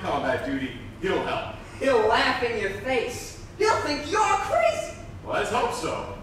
combat duty, he'll help. He'll laugh in your face. He'll think you're crazy. Let's hope so.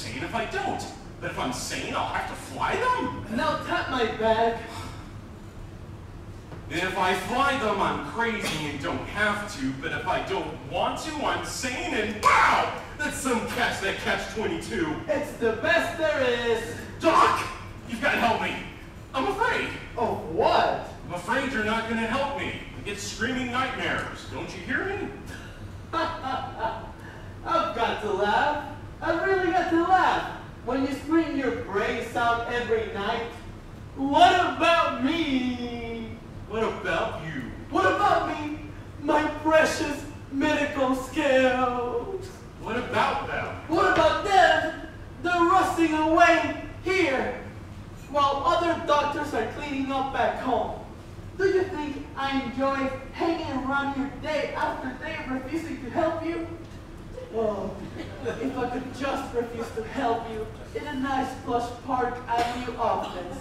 sane if I don't. But if I'm sane, I'll have to fly them. And they'll tap my bag. If I fly them, I'm crazy and don't have to, but if I don't want to, I'm sane and wow! That's some catch, that catch-22. It's the best there is. Doc, you've got to help me. I'm afraid. Of what? I'm afraid you're not going to help me. I get screaming nightmares. Don't you hear me? I've got to laugh. I really got to laugh. When you scream your brains out every night. What about me? What about you? What about me? My precious medical skills. What about them? What about them? They're rusting away here while other doctors are cleaning up back home. Do you think I enjoy hanging around here day after day refusing to help you? Oh, if I could just refuse to help you in a nice plush Park Avenue office.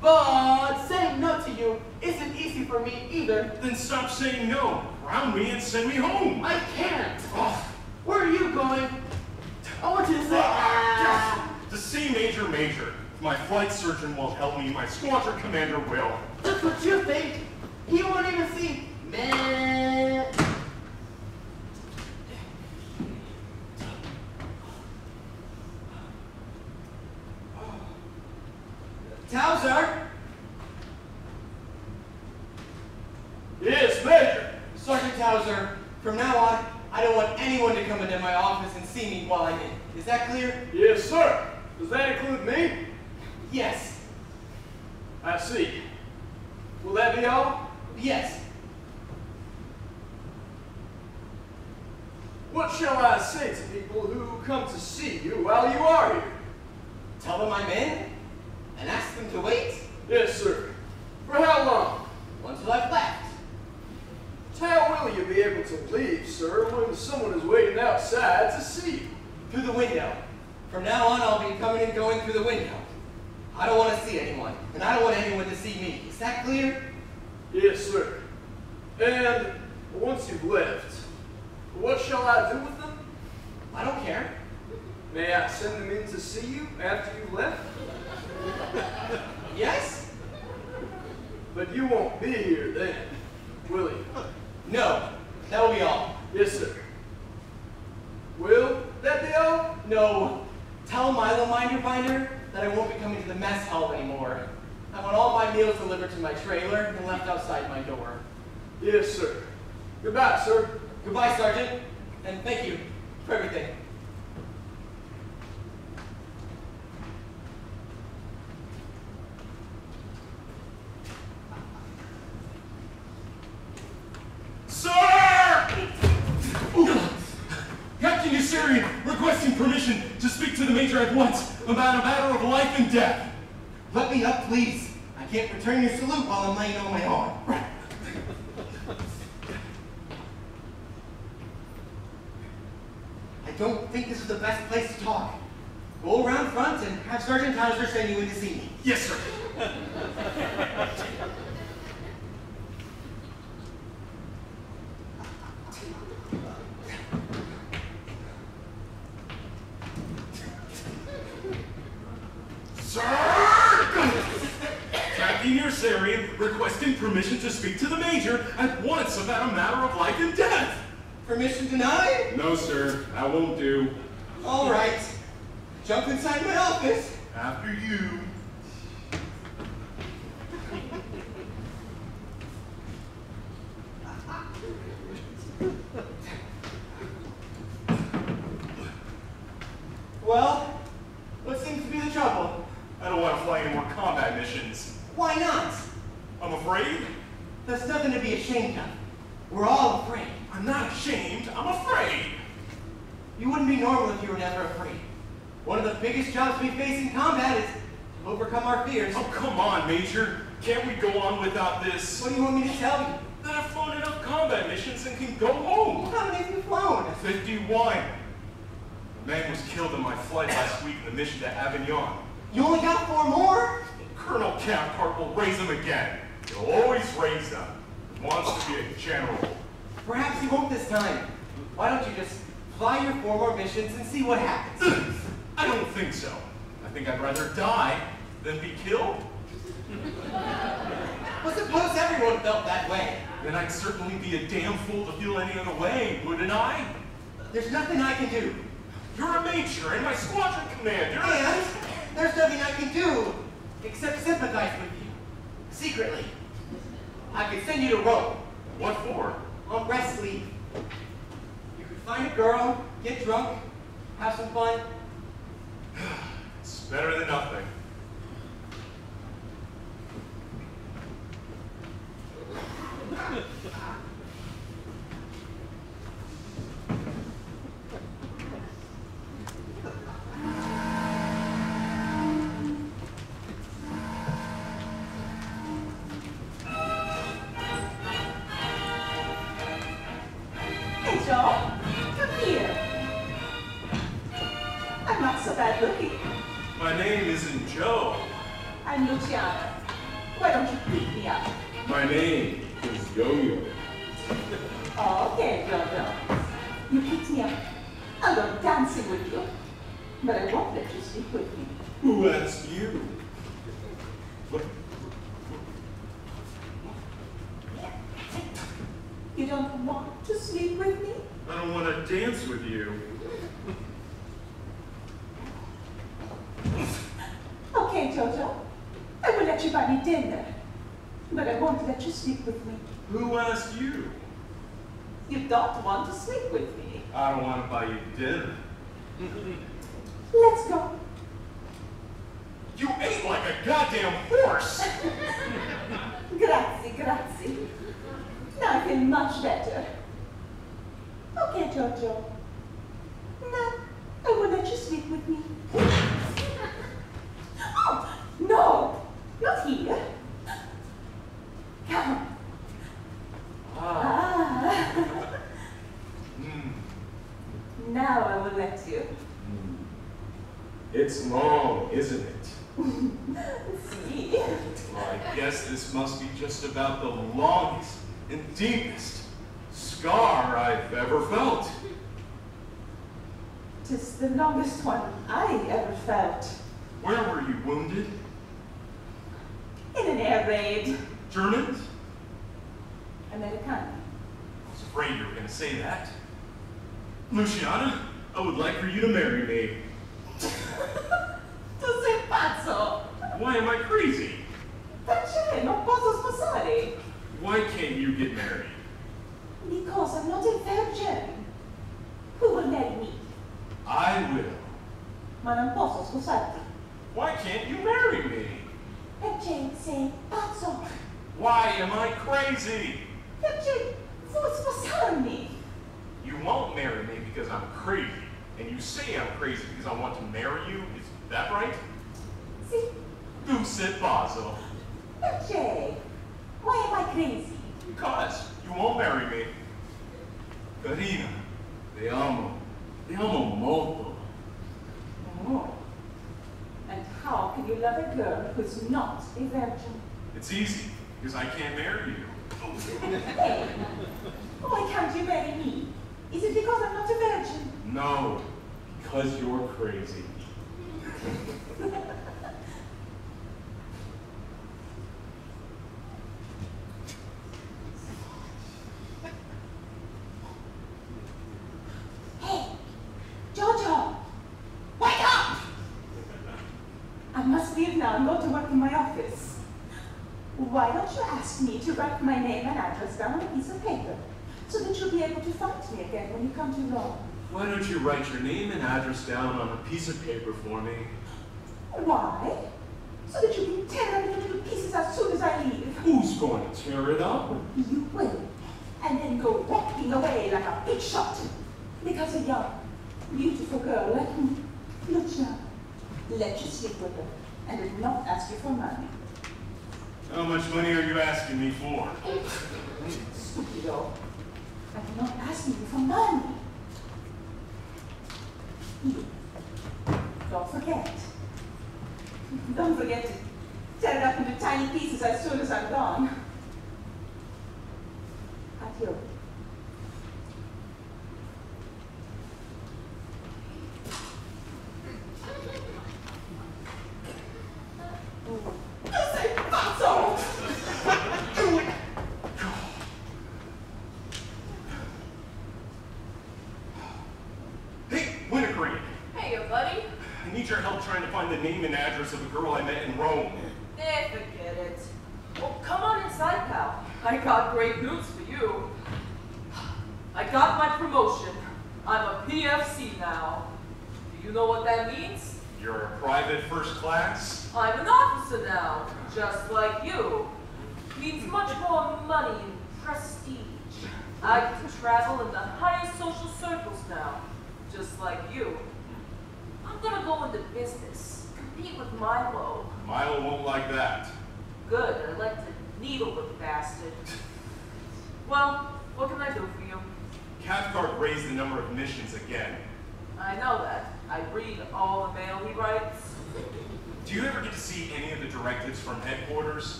But saying no to you isn't easy for me either. Then stop saying no. Ground me and send me home. I can't. Where are you going? I want you to say, ah. To see Major Major. My flight surgeon won't help me, my squadron commander will. That's what you think. He won't even see, man. Towser! Yes, Major. Sergeant Towser, from now on, I don't want anyone to come into my office and see me while I'm in. Is that clear? Yes, sir. Does that include me? Yes. I see. Will that be all? Yes. What shall I say to people who come to see you while you are here? Tell them I'm in and ask them to wait Yes, sir. For how long? until I've left. How will you be able to leave, sir, when someone is waiting outside to see you? Through the window. From now on, I'll be coming and going through the window. I don't want to see anyone, and I don't want anyone to see me. Is that clear? Yes, sir. And once you've left, what shall I do with them? I don't care. May I send them in to see you after you've left? Yes? But you won't be here then, will you? It's long, isn't it? See? Well, I guess this must be just about the longest and deepest he's a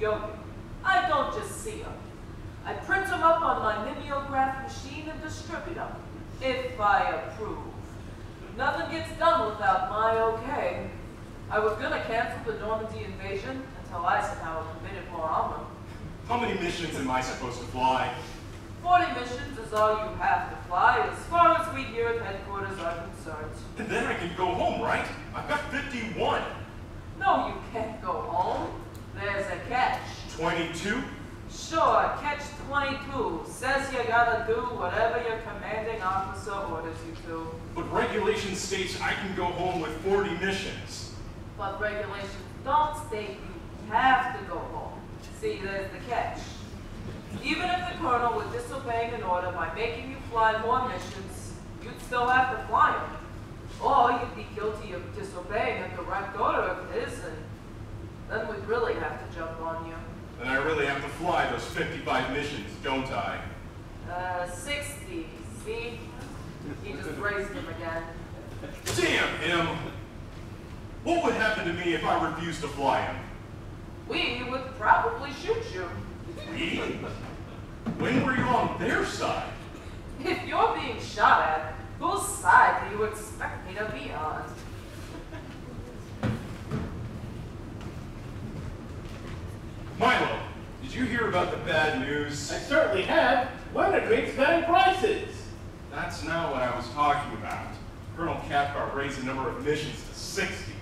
Yogi, I don't just see them. I print them up on my mimeograph machine and distribute them, if I approve. Nothing gets done without my okay. I was gonna cancel the Normandy invasion until Eisenhower committed more armor. How many missions am I supposed to fly? 40 missions is all you have to fly, as far as we here at headquarters are concerned. And then I can go home, right? I've got 51. No, you can't go home. There's a catch. 22? Sure, catch 22 says you gotta do whatever your commanding officer orders you to. But regulation states I can go home with 40 missions. But regulations don't state you have to go home. See, there's the catch. Even if the colonel were disobeying an order by making you fly more missions, you'd still have to fly them. Or you'd be guilty of disobeying a direct order of his, and then we'd really have to jump on you. Then I really have to fly those 55 missions, don't I? Uh, 60, see? He just raised him again. Damn him! What would happen to me if I refused to fly him? We would probably shoot you. Me? When were you on their side? If you're being shot at, whose side do you expect me to be on? Milo, did you hear about the bad news? I certainly have. Wintergreen's cutting prices. That's not what I was talking about. Colonel Cathcart raised the number of missions to 60.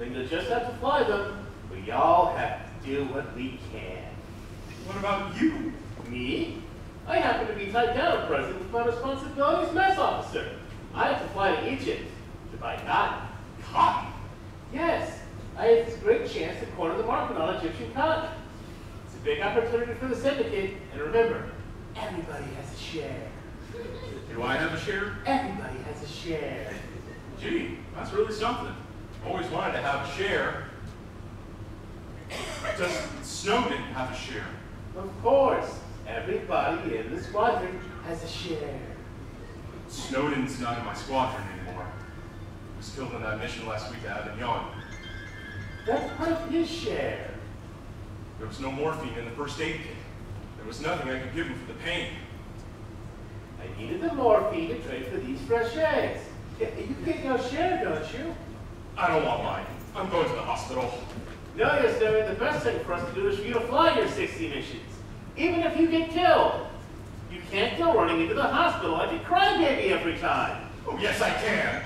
Then you'll just have to fly them. We all have to do what we can. What about you? Me? I happen to be tied down at present with my responsibility as mess officer. I have to fly to Egypt to buy cotton. Cotton? Yes, I have this great chance to corner the market on Egyptian cotton. Big opportunity for the syndicate, and remember, everybody has a share. Do I have a share? Everybody has a share. Gee, that's really something. Always wanted to have a share. Does Snowden have a share? Of course, everybody in the squadron has a share. Snowden's not in my squadron anymore. He was killed in that mission last week to Avignon. That's part of his share. There was no morphine in the first aid kit. There was nothing I could give him for the pain. I needed the morphine to trade for these fresh eggs. You get your share, don't you? I don't want mine. I'm going to the hospital. No, yes, sir. The best thing for us to do is for you to fly your 60 missions. Even if you get killed. You can't go running into the hospital like a crybaby every time. Oh, yes, I can.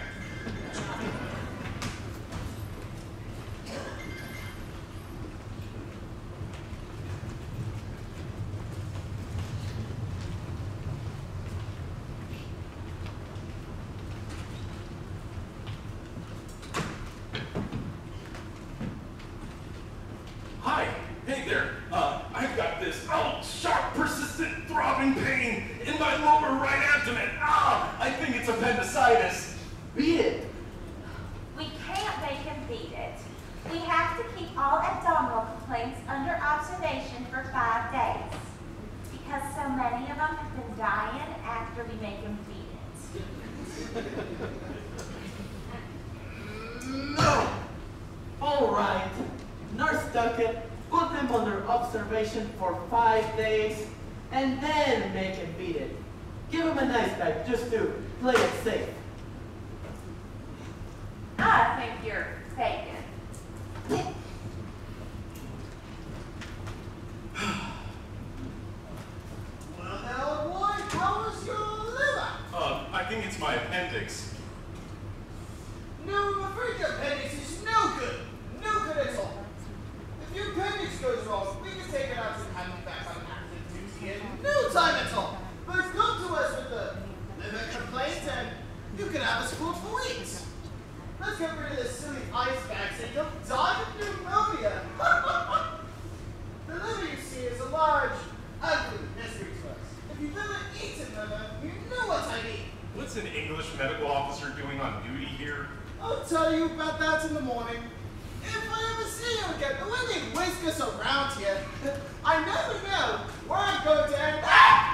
Mother. You know what I mean. What's an English medical officer doing on duty here? I'll tell you about that in the morning. If I ever see you again, the way they whisk us around here, I never know where I go to end. up.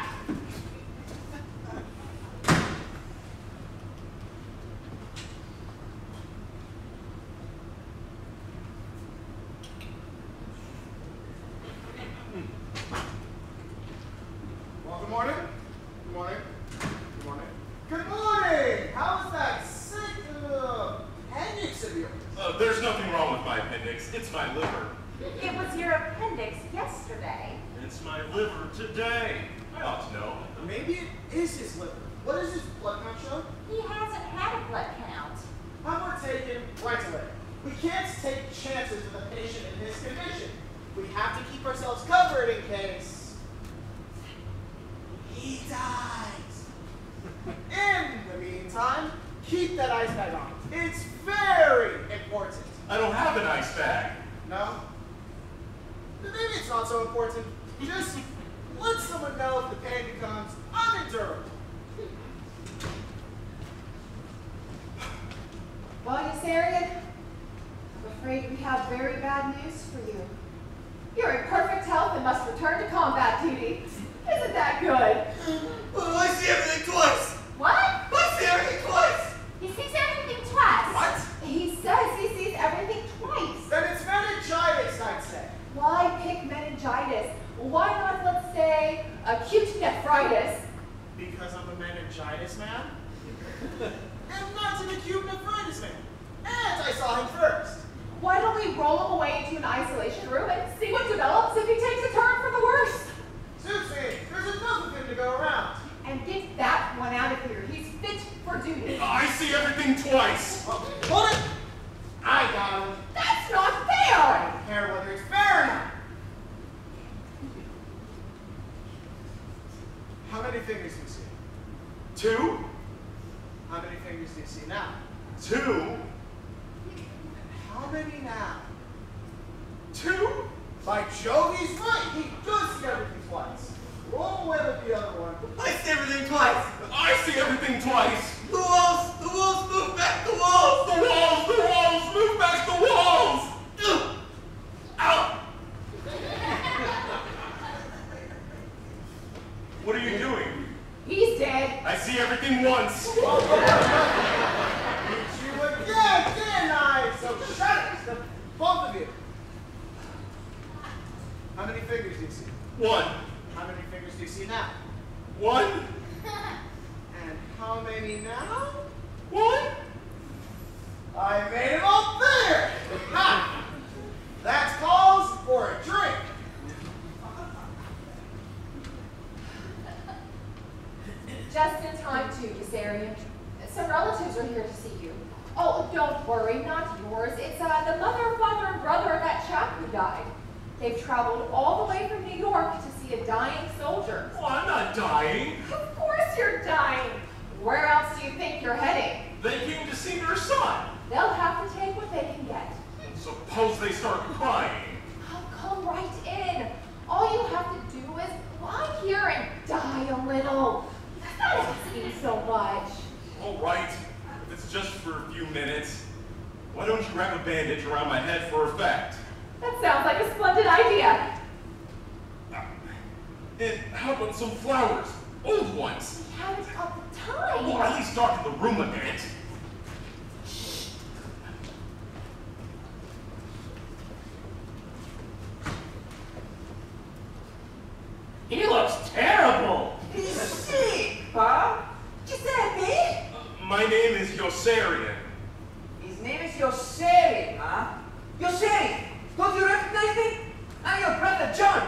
It's your Sherry, huh? Your Sherry! Don't you recognize me? I'm your brother John.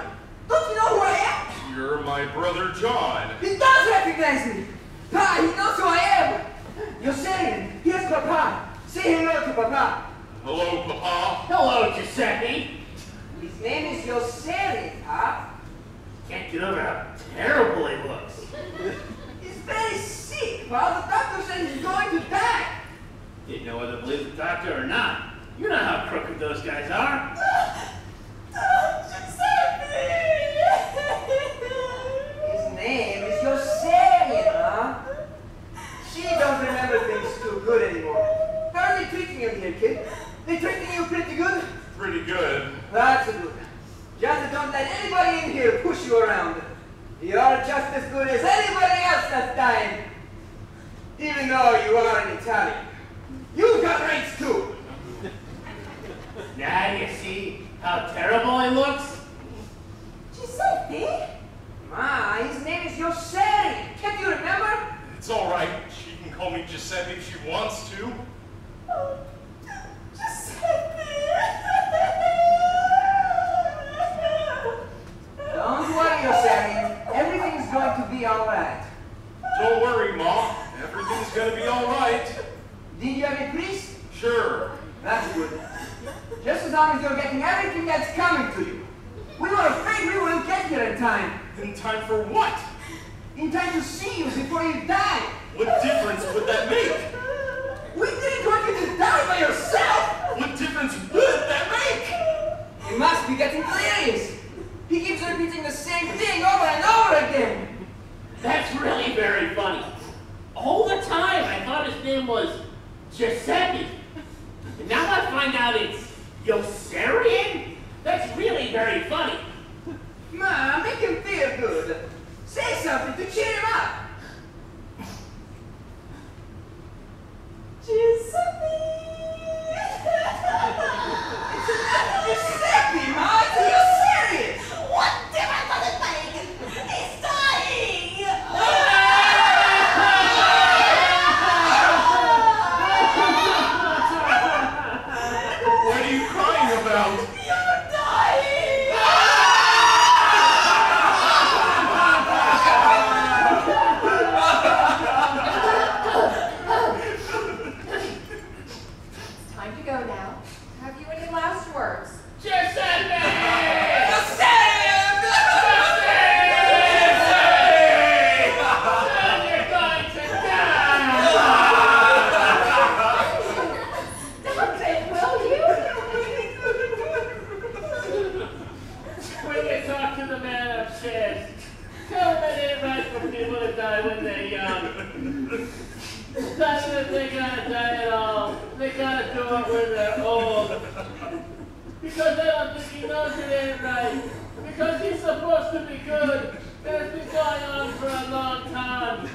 Don't you know who I am? You're my brother John. He does recognize me. Pa, he knows who I am. You're Here's Papa. Say hello to Papa. Hello, Papa. Hello, Giuseppe. His name is Yossarian, huh? Can't get over how terrible he looks. He's very sick, Father. Didn't know whether to believe the doctor or not. You know how crooked those guys are. His name is Yossarian, huh? She don't remember things too good anymore. How are they treating you here, kid? They treating you pretty good? Pretty good. That's a good. Just don't let anybody in here push you around. You're just as good as anybody else that's dying. Even though you are an Italian. You've got rights too. Now you see how terrible he looks? Giuseppe? Ma, his name is Yossarian. Can't you remember? It's all right. She can call me Giuseppe if she wants to. Oh, Giuseppe! Don't worry, Yossarian. Everything's going to be all right. Don't worry, Mom. Everything's gonna be all right. Did you have a priest? Sure. That's good. Just as long as you're getting everything that's coming to you. We were afraid we wouldn't get here in time. In time for what? In time to see you before you die. What difference would that make? We didn't want you to die by yourself. What difference would that make? He must be getting delirious. He keeps repeating the same thing over and over again. That's really very funny. All the time I thought his name was Giuseppe. And now I find out it's Yossarian? That's really very funny. Ma, make him feel good. Say something to cheer him up. Giuseppe, ma, are you serious? What difference does it make? He's dying! What are you crying about? You're dying! It's time to go now. Have you any last words? Giuseppe! Son, you're going to die! Stop it, will you? When you talk to the man upstairs, tell him it ain't right for people to die when they're young. Not that they gotta die at all. They gotta do it when they're old. Because I don't think he knows it. Because he's supposed to be good. It's been going on for a long time.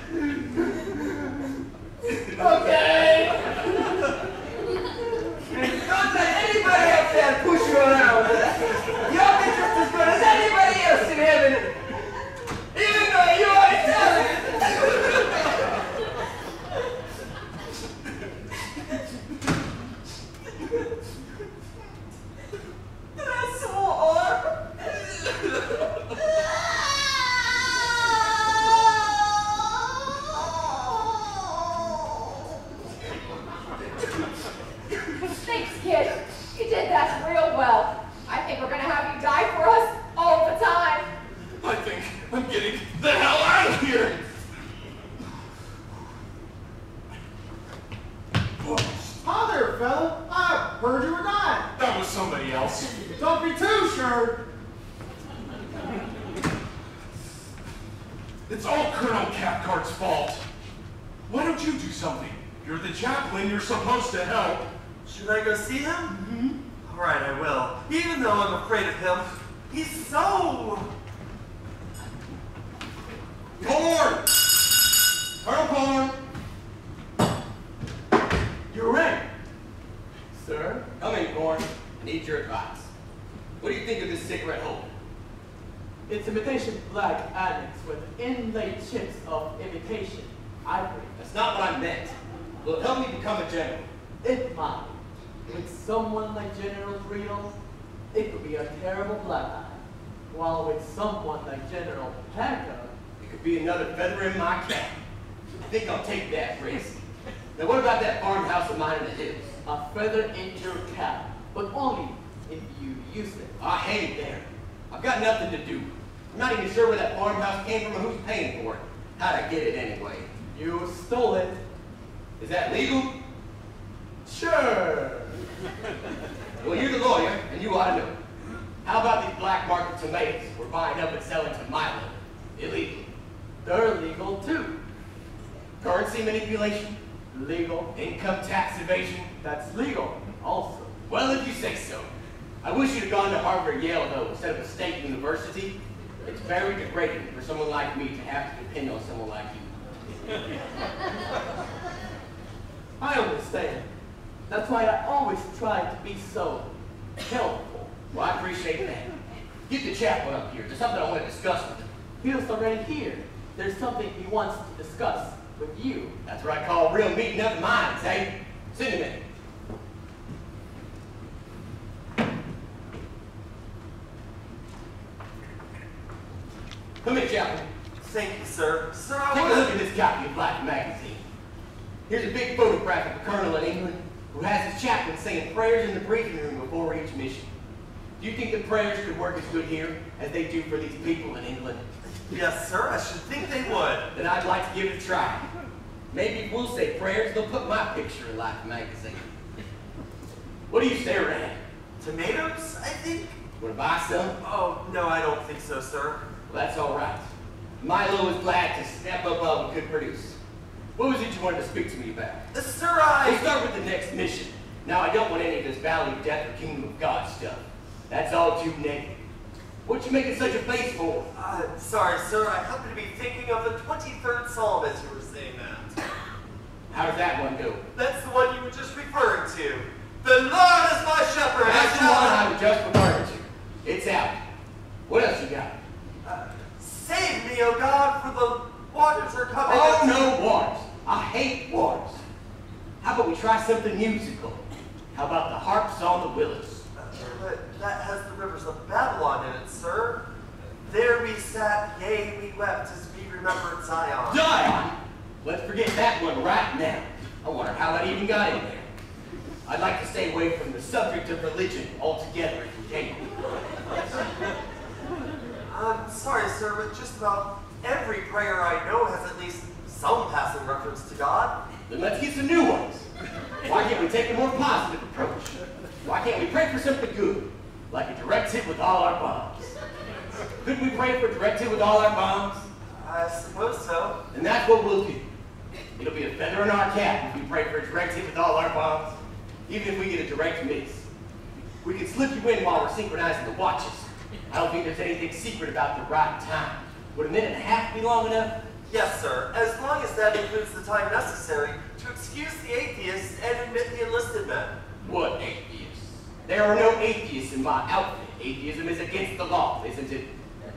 Okay? Don't let anybody up there push you around. You'll be just as good as anybody else in heaven. Even though you are Italian. That's war! Thanks, kid. You did that real well. I think we're gonna have you die for us all the time. I think I'm getting the hell out of here. Hi there, fella. I heard you were dying. That was somebody else. Don't be too sure. It's all Colonel Cathcart's fault. Why don't you do something? You're the chaplain. You're supposed to help. Should I go see him? Mm-hmm. All right, I will. Even though I'm afraid of him, he's so. Korn! Colonel Korn! You're in. Sir, come in, Korn. I need your advice. What do you think of this cigarette holder? It's imitation black onyx with inlaid chips of imitation ivory. That's not what I meant. Will help me become a general? It might. With someone like General Dreedle, it could be a terrible black eye. While with someone like General Peckem, It could be another feather in my cap. I think I'll take that risk. Now what about that farmhouse of mine in the hills? A feather in your cap, but only if you I hate it there. I've got nothing to do. I'm not even sure where that farmhouse came from or who's paying for it. How'd I get it anyway? You stole it. Is that legal? Sure. Well, you're the lawyer, and you ought to know. How about these black market tomatoes we're buying up and selling to Milo? Illegal. They're legal too. Currency manipulation? Legal. Income tax evasion? That's legal also. Well, if you say so. I wish you'd have gone to Harvard or Yale, though, instead of a state university. It's very degrading for someone like me to have to depend on someone like you. I understand. That's why I always try to be so helpful. Well, I appreciate that. Get the chaplain up here. There's something I want to discuss with him. Bill's already here. There's something he wants to discuss with you. That's what I call real meeting of minds, eh? Sit a minute. Come here, chaplain. Thank you, sir. Sir, I Take a look at this copy of Life magazine. Here's a big photograph of a colonel in England who has his chaplain saying prayers in the briefing room before each mission. Do you think the prayers could work as good here as they do for these people in England? Yes, sir. I should think they would. Then I'd like to give it a try. Maybe if we'll say prayers, they'll put my picture in Life magazine. What do you staring at? Tomatoes, I think? Want to buy some? Oh, no, I don't think so, sir. That's all right. Milo is glad to step up what we could produce. What was it you wanted to speak to me about? Uh, sir, We'll start with the next mission. Now, I don't want any of this Valley of Death or Kingdom of God stuff. That's all too negative. What you making such a face for? Uh, sorry, sir. I happen to be thinking of the 23rd Psalm as you were saying that. How does that one go? That's the one you were just referring to. The Lord is my shepherd. That's the one I was just referring to. It's out. What else you got? Save me, O God, for the waters are coming. Oh, no waters. I hate waters. How about we try something musical? How about the harps on the willows? But that has the rivers of Babylon in it, sir. There we sat, yea, we wept as we remembered Zion. Zion! Let's forget that one right now. I wonder how that even got in there. I'd like to stay away from the subject of religion altogether if we can. I'm sorry, sir, but just about every prayer I know has at least some passing reference to God. Then let's get some new ones. Why can't we take a more positive approach? Why can't we pray for something good, like a direct hit with all our bombs? Couldn't we pray for a direct hit with all our bombs? I suppose so. And that's what we'll do. It'll be a feather in our cap if we pray for a direct hit with all our bombs, even if we get a direct miss. We can slip you in while we're synchronizing the watches. I don't think there's anything secret about the right time. Would a minute and a half be long enough? Yes, sir, as long as that includes the time necessary to excuse the atheists and admit the enlisted men. What atheists? There are no atheists in my outfit. Atheism is against the law, isn't it?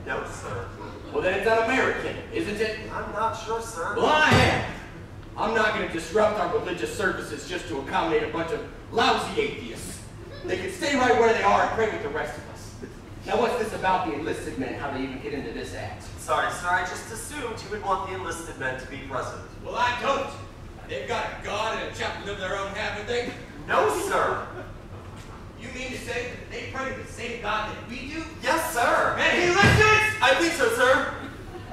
No, sir. Well, then it's un-American, isn't it? I'm not sure, sir. Well, I am. I'm not going to disrupt our religious services just to accommodate a bunch of lousy atheists. They can stay right where they are and pray with the rest of us. Now, what's this about the enlisted men? How they even get into this act? Sorry, sir, I just assumed you would want the enlisted men to be present. Well, I don't. They've got a god and a chaplain of their own, haven't they? No, sir. You mean to say that they pray to the same God that we do? Yes, sir. And he listens? I think so, sir.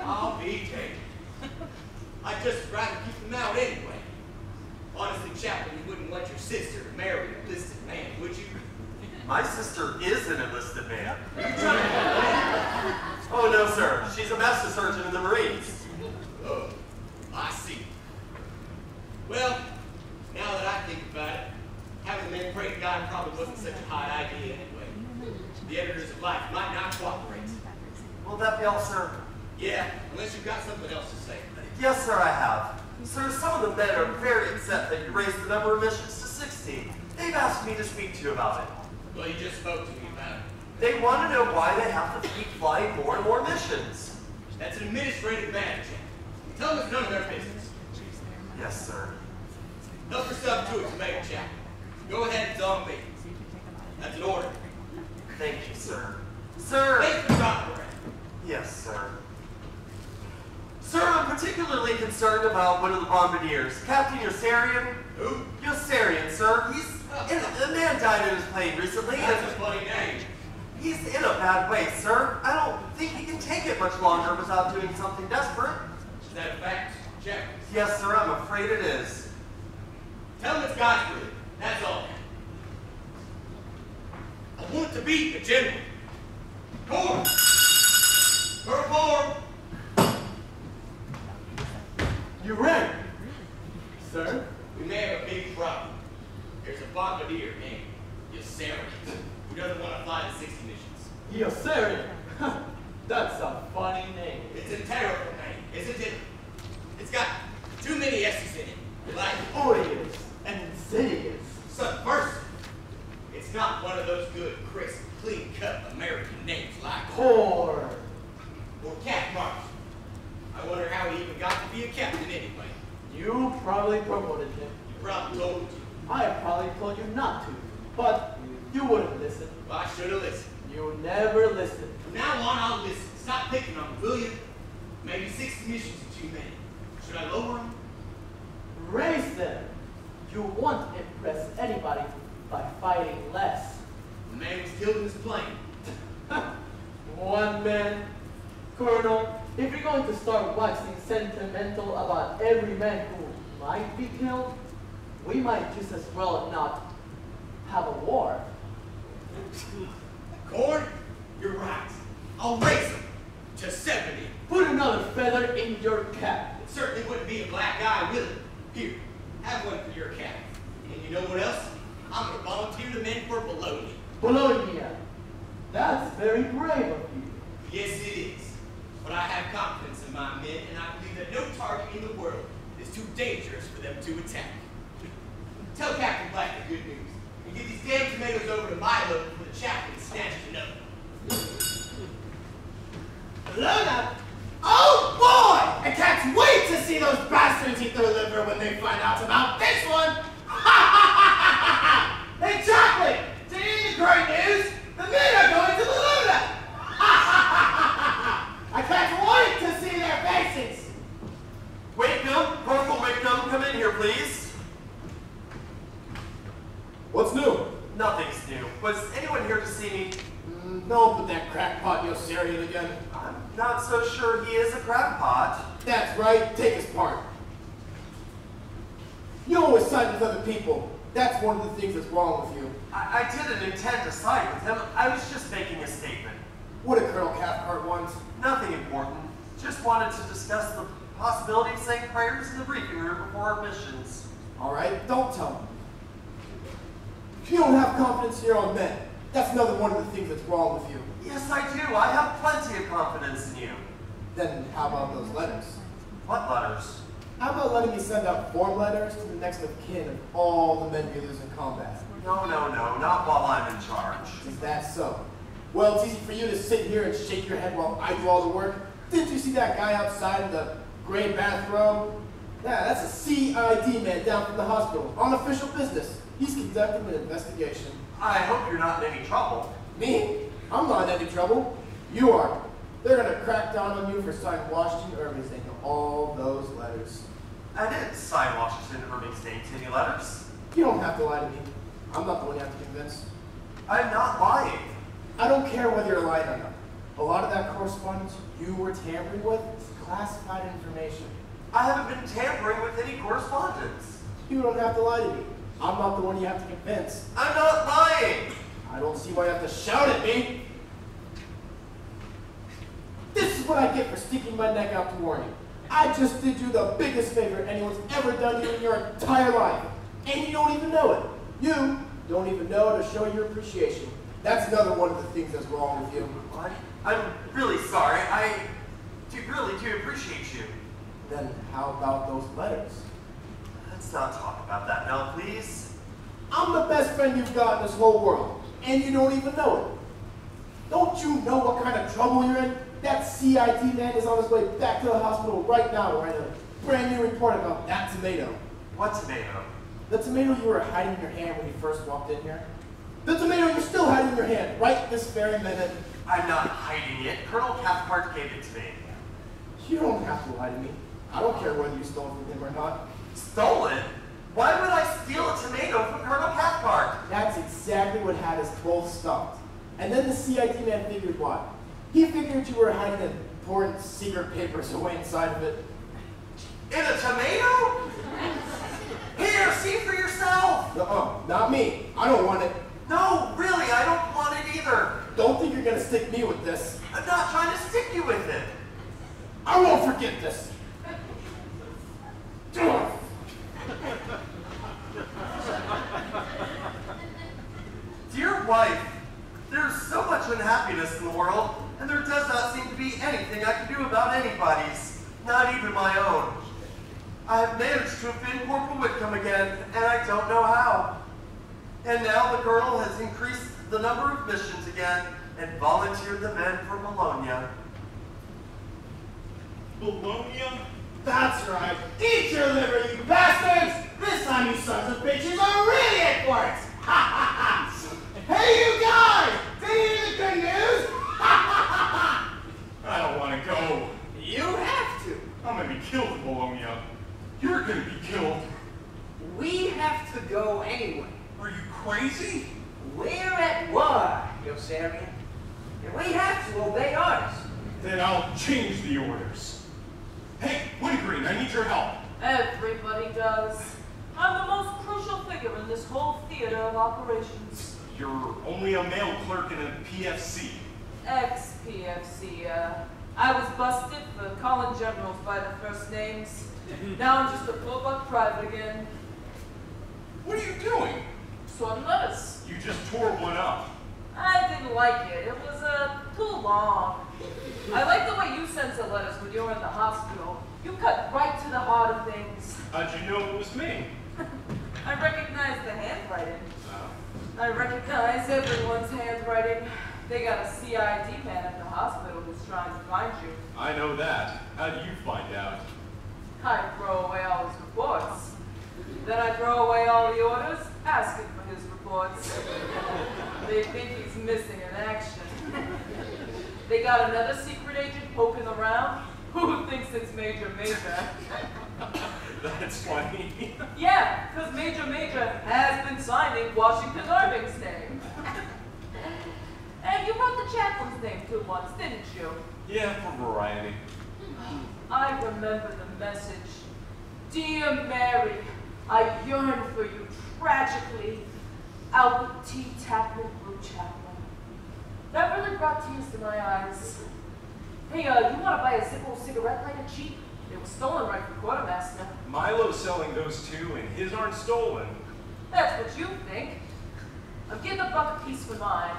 I'll be taken. I'd just rather keep them out anyway. Honestly, Chaplain, you wouldn't want your sister to marry a enlisted man, would you? My sister is an enlisted man. oh, no, sir. She's a master sergeant in the Marines. Oh, I see. Well, now that I think about it, having men pray to God probably wasn't such a hot idea anyway. The editors of Life might not cooperate. Will that be all, sir? Yeah, unless you've got something else to say. Yes, sir, I have. Sir, some of the men are very upset that you raised the number of missions to 16. They've asked me to speak to you about it. Well, you just spoke to me about it. They want to know why they have to keep flying more and more missions. That's an administrative matter, Chaplain. Tell them it's none of their business. Yes, sir. Help yourself to it, Tomato Chaplain. Go ahead and zombie. That's an order. Thank you, sir. Sir! For dropping around. Yes, sir. Sir, I'm particularly concerned about one of the bombardiers, Captain Yossarian. Who? Yossarian, sir. He's in, a man died in his plane recently. That's a and funny name. He's in a bad way, sir. I don't think he can take it much longer without doing something desperate. Is that a fact? Check. Yes, sir, I'm afraid it is. Tell him it's God's will. That's all. I want to be the general. Form! Perform! You rang. Sir? We may have a big problem. There's a bombardier named Yossarian who doesn't want to fly the 60 missions. Yossarian. That's a funny name. It's a terrible name, isn't it? It's got too many S's in it. Like Odious and insidious. subversive. It's not one of those good, crisp, clean-cut American names like Poor. or Cathcart. I wonder how he even got to be a captain anyway. You probably promoted him. You probably told him to. I probably told you not to, but you wouldn't listen. Well, I should have listened. You never listened. From now on, I'll listen. Stop picking on me, will you? Maybe six missions are too many. Should I lower them? Raise them. You won't impress anybody by fighting less. The man was killed in his plane. One man. Colonel, if you're going to start waxing sentimental about every man who might be killed, we might just as well not have a war. Korn, you're right. I'll raise them to 70. Put another feather in your cap. It certainly wouldn't be a black eye, will it? Here, have one for your cap. And you know what else? I'm going to volunteer the men for Bologna. Bologna. That's very brave of you. Yes, it is. But I have confidence in my men, and I believe that no target in the world is too dangerous for them to attack. Tell Captain Black the good news, and get these damn tomatoes over to Milo before the chaplain snatches another. Luna? Oh boy! I can't wait to see those bastards eat their liver when they find out about this one! hey, Chocolate! Today's great news! The men are going to the Luna! I can't wait to see their faces! Whitcomb, Corporal Whitcomb, come in here, please. What's new? Nothing's new. Was anyone here to see me? Mm, no, but that crackpot Yossarian again. I'm not so sure he is a crackpot. That's right, take his part. You always side with other people. That's one of the things that's wrong with you. I, I didn't intend to side with him. I was just making a statement. What did Colonel Cathcart want? Nothing important. Just wanted to discuss the possibility of saying prayers in the briefing room before our missions. All right, don't tell him. You don't have confidence in your own men. That's another one of the things that's wrong with you. Yes, I do. I have plenty of confidence in you. Then how about those letters? What letters? How about letting me send out form letters to the next of kin of all the men we lose in combat? No, no, no. Not while I'm in charge. Is that so? Well, it's easy for you to sit here and shake your head while I do all the work. Didn't you see that guy outside in the gray bathrobe? Yeah, that's a CID man down from the hospital on official business. He's conducting an investigation. I hope you're not in any trouble. Me? I'm not in any trouble. You are. They're gonna crack down on you for signing Washington Irving's name to all those letters. I didn't sign Washington Irving's name to any letters. You don't have to lie to me. I'm not the one you have to convince. I'm not lying. I don't care whether you're lying or not. A lot of that correspondence you were tampering with is classified information. I haven't been tampering with any correspondence. You don't have to lie to me. I'm not the one you have to convince. I'm not lying. I don't see why you have to shout at me. This is what I get for sticking my neck out to warn you. I just did you the biggest favor anyone's ever done you in your entire life. And you don't even know it. You don't even know to show your appreciation. That's another one of the things that's wrong with you. I, I'm really sorry. I do really do appreciate you. Then how about those letters? Let's not talk about that now, please. I'm the best friend you've got in this whole world, and you don't even know it. Don't you know what kind of trouble you're in? That CID man is on his way back to the hospital right now to write a brand new report about that tomato. What tomato? The tomato you were hiding in your hand when you first walked in here? The tomato you're still hiding in your hand right this very minute. I'm not hiding it. Colonel Cathcart gave it to me. You don't have to lie to me. I don't care whether you stole it from him or not. Stolen? Why would I steal a tomato from Colonel Cathcart? That's exactly what had us both stumped. And then the CID man figured why. He figured you were hiding important secret papers away inside of it. In a tomato? Here, see for yourself. Uh-uh, not me. I don't want it. No, really, I don't want it either. Don't think you're gonna stick me with this. I'm not trying to stick you with it. I won't forget this. Dear wife, there's so much unhappiness in the world, and there does not seem to be anything I can do about anybody's, not even my own. I have managed to offend Corporal Whitcomb again, and I don't know how. And now the colonel has increased the number of missions again and volunteered the men for Bologna. Bologna? That's right. Eat your liver, you bastards! This time you sons of bitches are really at work! Ha ha ha! Hey, you guys! Did you hear the good news? Ha ha ha ha! I don't want to go. You have to. I'm gonna be killed in Bologna. You're gonna be killed. We have to go anyway. Are you crazy? We're at war, Yossarian. And we have to obey orders. Then I'll change the orders. Hey, Wintergreen, I need your help. Everybody does. I'm the most crucial figure in this whole theater of operations. You're only a mail clerk in a PFC. Ex-PFC, uh, I was busted for calling generals by their first names. Now I'm just a full-buck private again. What are you doing? Sorting letters. You just tore one up. I didn't like it. It was, uh, too long. I like the way you sent the letters when you were in the hospital. You cut right to the heart of things. How'd you know it was me? I recognize the handwriting. Uh, I recognize everyone's handwriting. They got a CID man at the hospital who's trying to find you. I know that. How do you find out? I throw away all his reports. Then I throw away all the orders, asking for his reports. they think he's missing in action. they got another secret agent poking around who thinks it's Major Major. That's funny. Yeah, because Major Major has been signing Washington Irving's name. and you wrote the chaplain's name too once, didn't you? yeah, for variety. I remember the message. Dear Mary, I yearn for you tragically. Albert T. Tappman, Blue Chaplain. That really brought tears to my eyes. Hey, uh, you want to buy a Zippo cigarette lighter cheap? It was stolen right from Quartermaster. Milo's selling those too, and his aren't stolen. That's what you think. I'm getting a buck a piece for mine.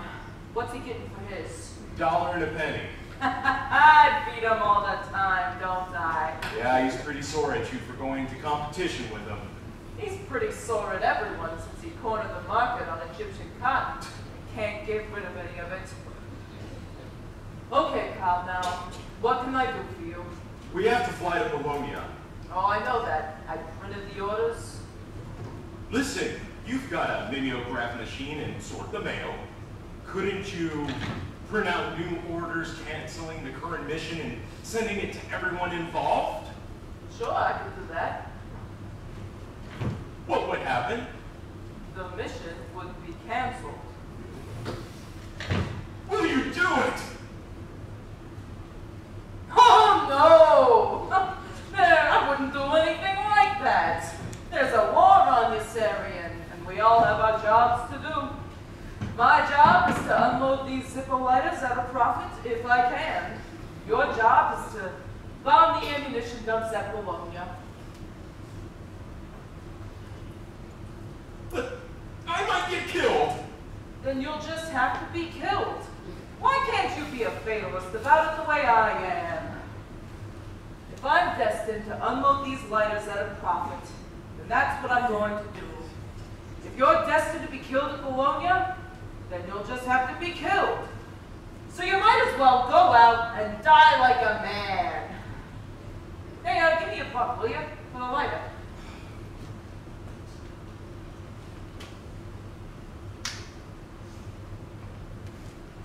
What's he getting for his? Dollar and a penny. I beat him all the time, don't I? Yeah, he's pretty sore at you for going to competition with him. He's pretty sore at everyone since he cornered the market on Egyptian cotton and can't get rid of any of it. Okay, pal, now, what can I do for you? We have to fly to Bologna. Oh, I know that. I printed the orders. Listen, you've got a mimeograph machine and sort the mail. Couldn't you print out new orders canceling the current mission and sending it to everyone involved? Sure, I can do that. What would happen? The mission would be canceled. Will you do it? Oh, no! There, I wouldn't do anything like that. There's a war on this area, and we all have our jobs to do. My job is to unload these Zippo lighters at a profit if I can. Your job is to bomb the ammunition dumps at Bologna. But I might get killed. Then you'll just have to be killed. Why can't you be a fatalist about it the way I am? If I'm destined to unload these lighters at a profit, then that's what I'm going to do. If you're destined to be killed at Bologna, then you'll just have to be killed. So you might as well go out and die like a man. Hey, uh, give me a buck, will you? For the lighter.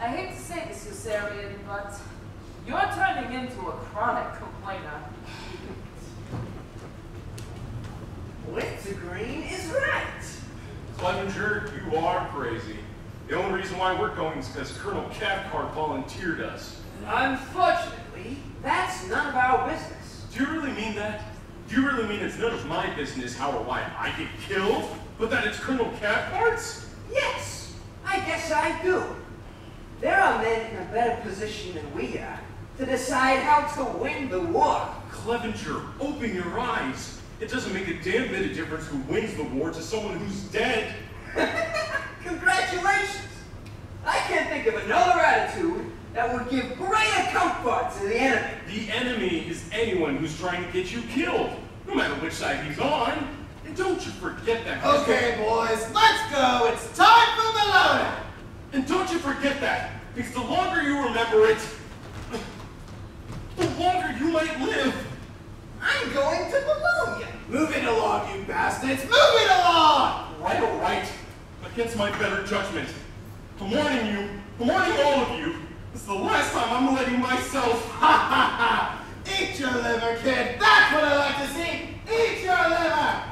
I hate to say this, Yossarian, but You're turning into a chronic complainer. Wintergreen is right. Clevenger, you are crazy. The only reason why we're going is because Colonel Cathcart volunteered us. Unfortunately, that's none of our business. Do you really mean that? Do you really mean it's none of my business how or why I get killed, but that it's Colonel Cathcart's? Yes, I guess I do. There are men in a better position than we are to decide how to win the war. Clevenger, open your eyes. It doesn't make a damn bit of difference who wins the war to someone who's dead. Congratulations! I can't think of another attitude that would give greater comfort to the enemy. The enemy is anyone who's trying to get you killed, no matter which side he's on. And don't you forget that. Okay, boys, let's go. It's time for the loadout. And don't you forget that, because the longer you remember it, the longer you might live. I'm going to Bologna. Move it along, you bastards. Move it along. Right or right, against my better judgment. I'm warning you, I'm warning all of you. This is the last time I'm letting myself. Ha ha ha! Eat your liver, kid. That's what I like to see. Eat your liver.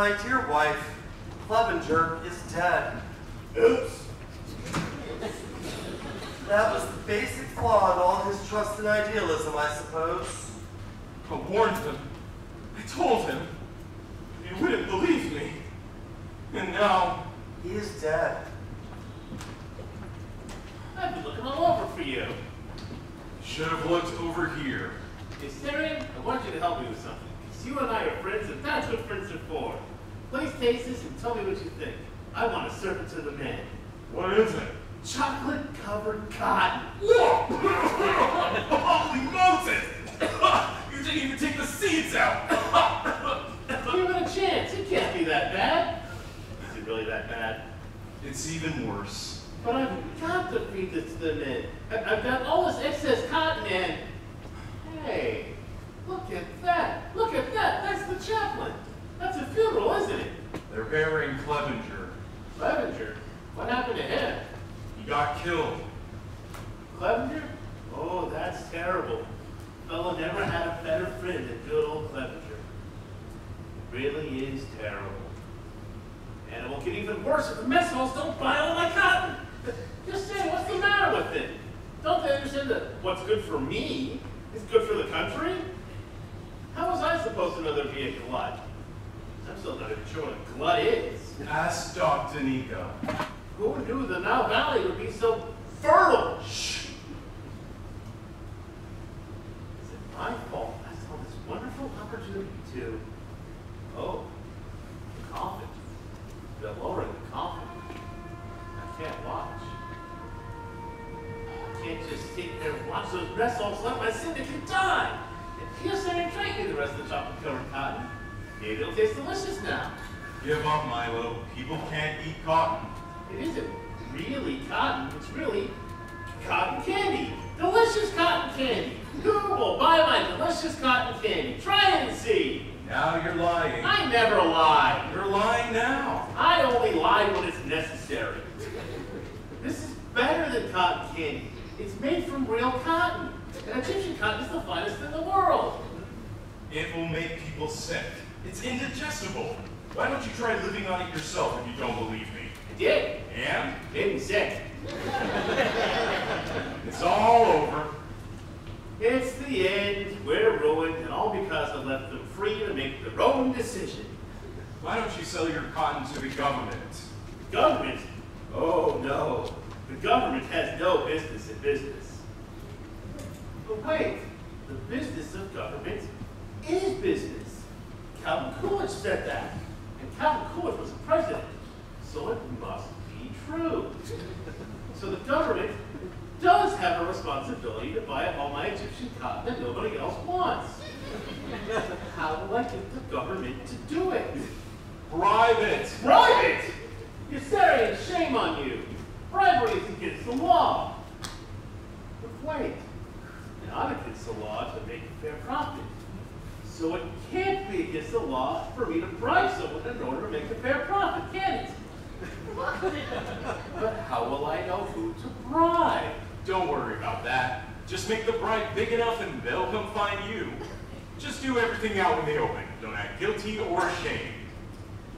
My dear wife, Clevenger, is dead. Oops. That was the basic flaw in all his trust and idealism, I suppose. I warned him. I told him. He wouldn't believe me. And now, He is dead. I've been looking all over for you. should have looked over here. Yossarian, I want you to help me with something. 'Cause you and I are friends, and that's what friends are for. Please taste this and tell me what you think. I want to serve it to the man. What is it? Chocolate covered cotton. Holy Moses! you didn't even take the seeds out! Give it a chance. It can't be that bad. Is it really that bad? it's even worse. But I've got to feed this to the men. I- I've got all this excess cotton in. Hey, look at that. Look at that. That's the chaplain. That's a funeral, isn't it? They're burying Clevenger. Clevenger. What happened to him? He got killed. Clevenger? Oh, that's terrible. Fella never had a better friend than good old Clevenger. It really is terrible. And it will get even worse if the mess halls don't buy all my cotton. Just say, what's the matter with it? Don't they understand that what's good for me is good for the country? How was I supposed to know there'd be a glut? I'm still not even sure what a glut is. Ask Dr. Nico. Who knew the Nile Valley would be so fertile? Shh. Is it my fault I saw this wonderful opportunity to, oh, the coffin. They're lowering the coffin. I can't watch. I can't just sit there and watch those wrestles let my syndicate die. And here's and drink me the rest of the chocolate covered cotton. Maybe it'll taste delicious now. Give up, Milo. People can't eat cotton. It isn't really cotton, it's really cotton candy. Delicious cotton candy. Google, buy my delicious cotton candy. Try it and see. Now you're lying. I never lie. You're lying now. I only lie when it's necessary. This is better than cotton candy. It's made from real cotton. And Egyptian cotton is the finest in the world. It will make people sick. It's indigestible. Why don't you try living on it yourself if you don't believe me? I did. And Made me sick. it's all over. It's the end. We're ruined, and all because I left them free to make their own decision. Why don't you sell your cotton to the government? Government? Oh no. The government has no business in business. But wait, the business of government is business. Calvin Coolidge said that. And Calvin Coolidge was president. So it must be true. So the government does have a responsibility to buy all my Egyptian cotton that nobody else wants. How do I get the government to do it? Bribe it. Private! You're serious, shame on you. Bribery is against the law. But wait, not against the law to make a fair profit. So it can't be against the law for me to bribe someone in order to make a fair profit, can it? but how will I know who to bribe? Don't worry about that. Just make the bribe big enough and they'll come find you. Just do everything out in the open. Don't act guilty or ashamed.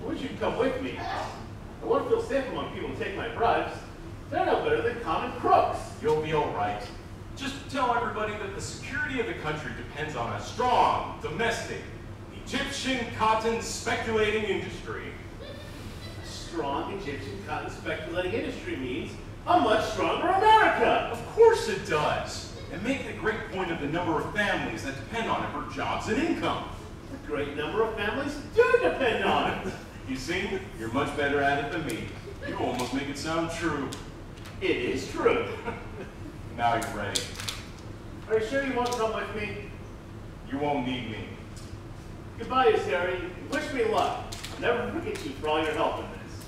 I wish you'd come with me. I want to feel safe among people who take my bribes. They're no better than common crooks. You'll be all right. Just tell everybody that the security of the country depends on a strong, domestic, Egyptian cotton speculating industry. A strong Egyptian cotton speculating industry means a much stronger America. Of course it does. And make the great point of the number of families that depend on it for jobs and income. A great number of families do depend on it. You see, you're much better at it than me. You almost make it sound true. It is true. Now you're ready. Are you sure you won't come with me? You won't need me. Goodbye, Harry. Wish me luck. I'll never forget you for all your help in this.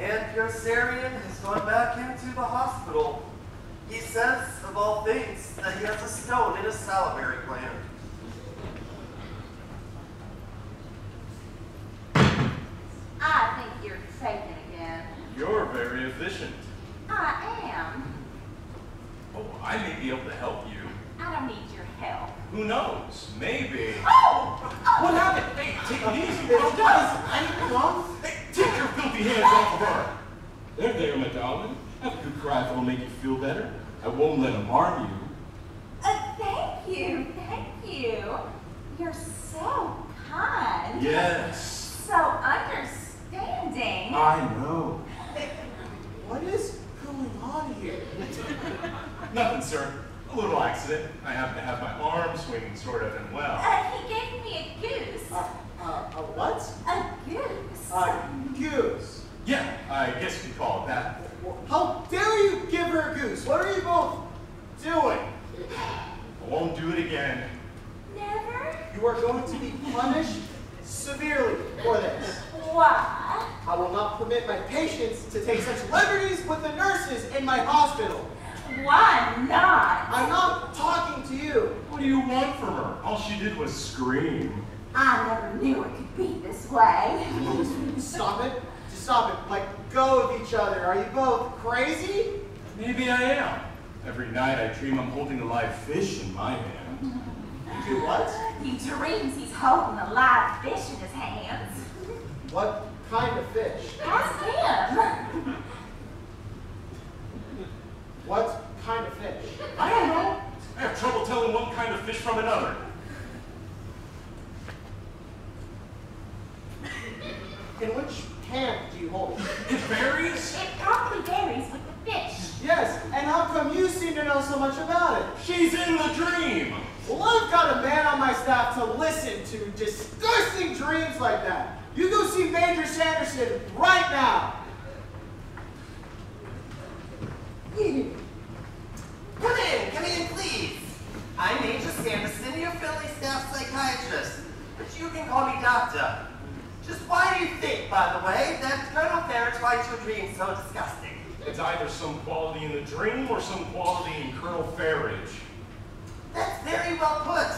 And Yossarian has gone back into the hospital. He says, of all things, that he has a stone in his salivary gland. I think you're faking again. You're very efficient. I am. Oh, I may be able to help you. I don't need your help. Who knows? Maybe. Oh! What happened? Hey, take it easy. Calm down. Anything wrong? Hey, take your filthy hands off of her. There, there, my darling. Have a good cry it'll make you feel better. I won't let him harm you. Uh, thank you, thank you. You're so kind. Yes. So understanding. I know. What is going on here? Nothing, sir. A little accident. I happen to have my arm swinging sort of and well. Uh, he gave me a goose. Uh, uh, a what? A goose. A goose. Yeah, I guess you could call it that. How dare you give her a goose? What are you both doing? I won't do it again. Never? You are going to be punished severely for this. Why? I will not permit my patients to take such liberties with the nurses in my hospital. Why not? I'm not talking to you. What do you want from her? All she did was scream. I never knew it could be this way. Stop it. Just stop it. Like, go of each other. Are you both crazy? Maybe I am. Every night I dream I'm holding a live fish in my hand. You do what? He dreams he's holding a live fish in his hands. What kind of fish? Ask him. What kind of fish? I don't know. I have trouble telling one kind of fish from another. In which hand do you hold it? It varies. It probably varies with the fish. Yes, and how come you seem to know so much about it? She's in the dream. Well, I've got a man on my staff to listen to disgusting dreams like that. You go see Major Sanderson right now. Come in, come in, please. I'm Major Sanderson, your Philly staff psychiatrist, but you can call me Doctor. Just why do you think, by the way, that Colonel Ferredge finds your dreams so disgusting? It's either some quality in the dream or some quality in Colonel Ferredge. That's very well put.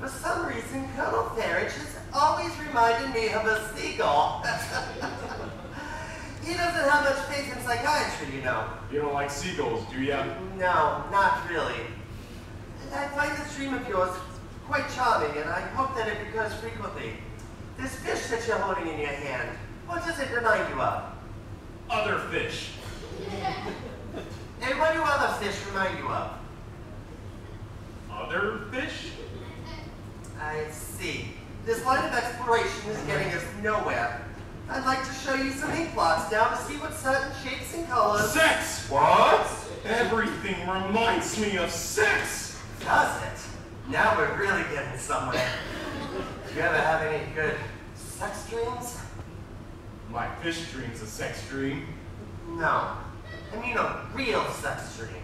For some reason, Colonel Ferredge has always reminded me of a seagull. he doesn't have much faith in psychiatry, you know. You don't like seagulls, do you? No, not really. I find this dream of yours quite charming, and I hope that it recurs frequently. This fish that you're holding in your hand, what does it remind you of? Other fish. And what do other fish remind you of? Other fish? I see. This line of exploration is getting us nowhere. I'd like to show you some ink blots now to see what certain shapes and colors... Sex! What? Everything reminds me of sex! Does it? Now we're really getting somewhere. Do you ever have any good sex dreams? My fish dream's a sex dream. No. I mean a real sex dream.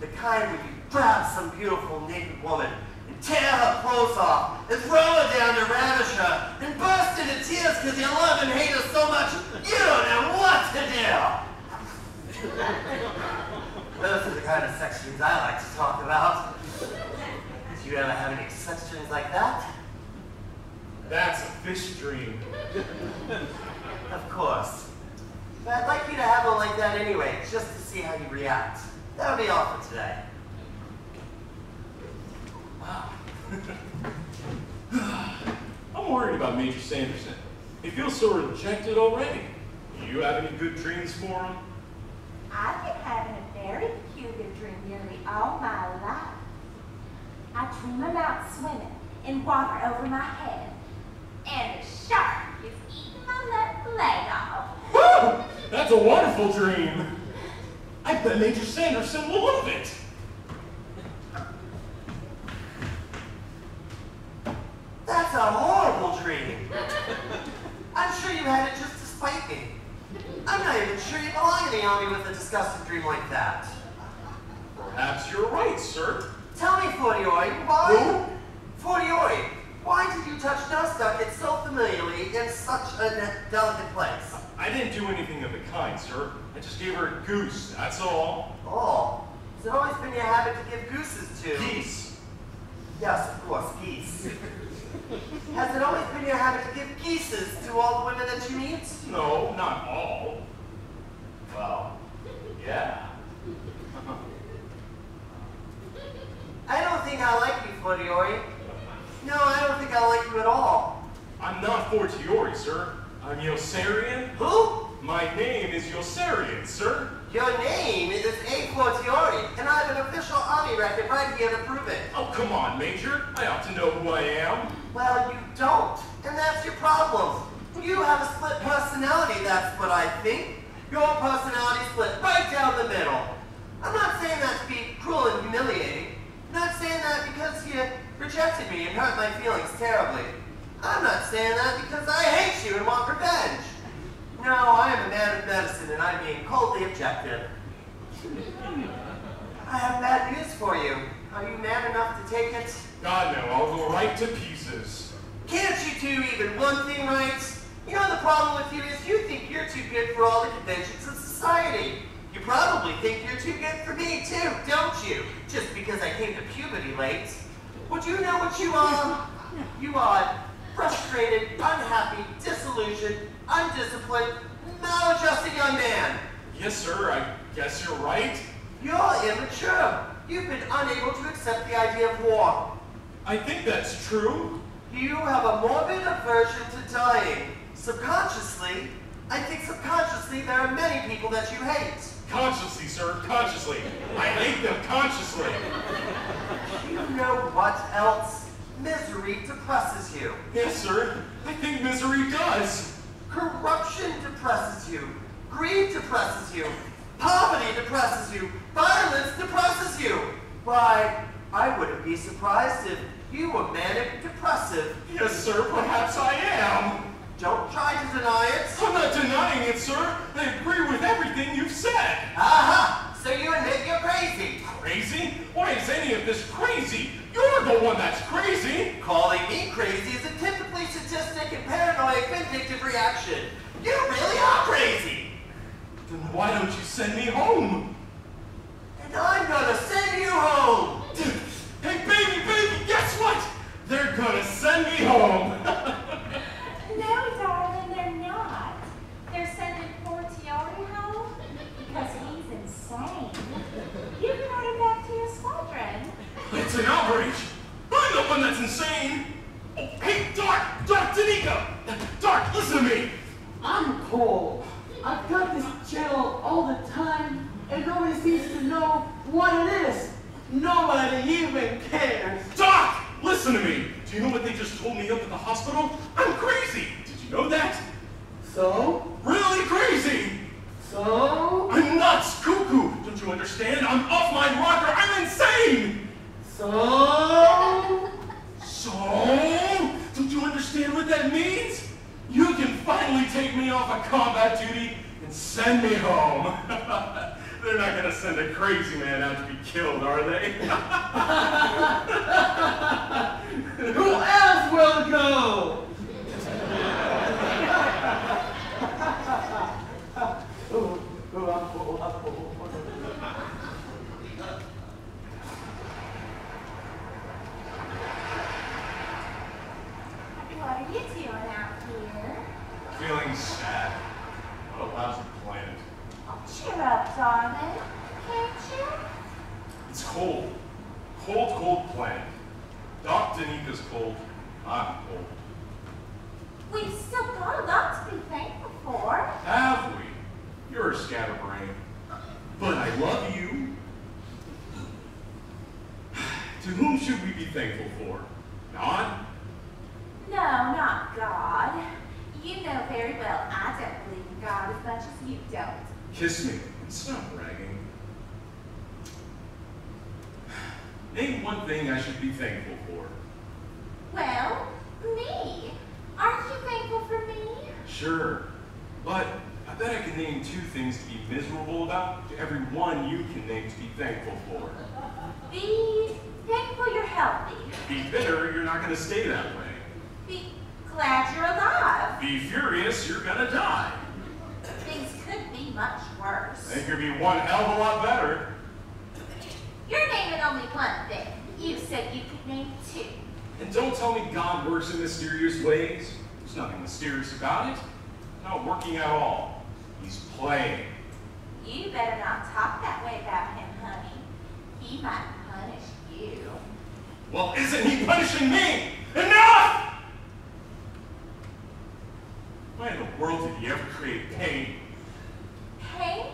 The kind where you grab some beautiful naked woman and tear her clothes off and throw her down to ravish her and burst into tears because you love and hate her so much you don't know what to do. Those are the kind of sex dreams I like to talk about. Did you ever have any sex dreams like that? That's a fish dream. Of course. But I'd like you to have one like that anyway, just to see how you react. That'll be all for today. I'm worried about Major Sanderson. He feels so rejected already. Do you have any good dreams for him? I've been having a very peculiar dream nearly all my life. I dream I'm out swimming in water over my head, and a shark is eating my left leg off. Woo! That's a wonderful dream. I bet Major Sanderson will love it. That's a horrible dream. I'm sure you had it just to spite me. I'm not even sure you belong in the army with a disgusting dream like that. Perhaps you're right, sir. Tell me, Fortiori, why? Who? Fortiori, why did you touch Nostock so familiarly in such a delicate place? I didn't do anything of the kind, sir. I just gave her a goose, that's all. Oh, has it always been your habit to give gooses to? Geese. Yes, of course, geese. Has it always been your habit to give geeses to all the women that you meet? No, not all. Well, yeah. I don't think I like you, Fortiori. No, I don't think I like you at all. I'm not Fortiori, sir. I'm Yossarian. Who? My name is Yossarian, sir. Your name is A. Fortiori, and I have an official army record right here to prove it. Oh, come on, Major. I ought to know who I am. Well, you don't, and that's your problem. You have a split personality, that's what I think. Your personality split right down the middle. I'm not saying that to be cruel and humiliating. I'm not saying that because you rejected me and hurt my feelings terribly. I'm not saying that because I hate you and want revenge. No, I am a man of medicine and I'm being coldly objective. I have bad news for you. Are you man enough to take it? God, no, I'll go right to pieces. Can't you do even one thing right? You know the problem with you is you think you're too good for all the conventions of society. You probably think you're too good for me too, don't you? Just because I came to puberty late. Would you know what you are? You are frustrated, unhappy, disillusioned, undisciplined, maladjusted young man. Yes, sir, I guess you're right. You're immature. You've been unable to accept the idea of war. I think that's true. You have a morbid aversion to dying. Subconsciously, I think subconsciously there are many people that you hate. Consciously, sir, consciously. I hate them consciously. You know what else? Misery depresses you. Yes, sir, I think misery does. Corruption depresses you. Greed depresses you. Poverty depresses you. Violence depresses you. Why, I wouldn't be surprised if you were manic depressive. Yes, sir, perhaps I am. Don't try to deny it. I'm not denying it, sir. I agree with everything you've said. Aha! So you admit you're crazy. Crazy? Why is any of this crazy? You're the one that's crazy. Calling me crazy is a typically sadistic and paranoid vindictive reaction. You really are crazy. Then why don't you send me home? And I'm gonna send you home. Hey, baby, baby, guess what? They're gonna send me home. No, darling, they're not. They're sending Fortiori home because he's insane. You brought him back to your squadron. it's an outrage. I'm the one that's insane. Oh, hey, Dark, Doc Daneeka. Dark, listen to me. I'm cold. I've got this channel all the time, and nobody seems to know what it is. Nobody even cares. Doc, listen to me. Do you know what they just told me up at the hospital? I'm crazy. Did you know that? So? Really crazy. So? I'm nuts, cuckoo. Don't you understand? I'm off my rocker. I'm insane. So? So, don't you understand what that means? You can finally take me off of combat duty and send me home. They're not going to send a crazy man out to be killed, are they? Who else will go? What are you doing out here? Feeling sad. What a lousy planet. Oh, cheer up, son. Cold, cold planet. Doc Daneeka's cold. I'm cold. We've still got a lot to be thankful for. Have we? You're a scatterbrain. But I love you. to whom should we be thankful for? God? No, not God. You know very well I don't believe in God as much as you don't. Kiss me and stop Name one thing I should be thankful for. Well, me. Aren't you thankful for me? Sure. But I bet I can name two things to be miserable about to every one you can name to be thankful for. Be thankful you're healthy. Be bitter, you're not going to stay that way. Be glad you're alive. Be furious, you're going to die. Things could be much worse. It could be one hell of a lot better. You're naming only one thing. You said you could name two. And don't tell me God works in mysterious ways. There's nothing mysterious about it. Not working at all. He's playing. You better not talk that way about him, honey. He might punish you. Well, isn't he punishing me? Enough! Why in the world did he ever create pain? Pain?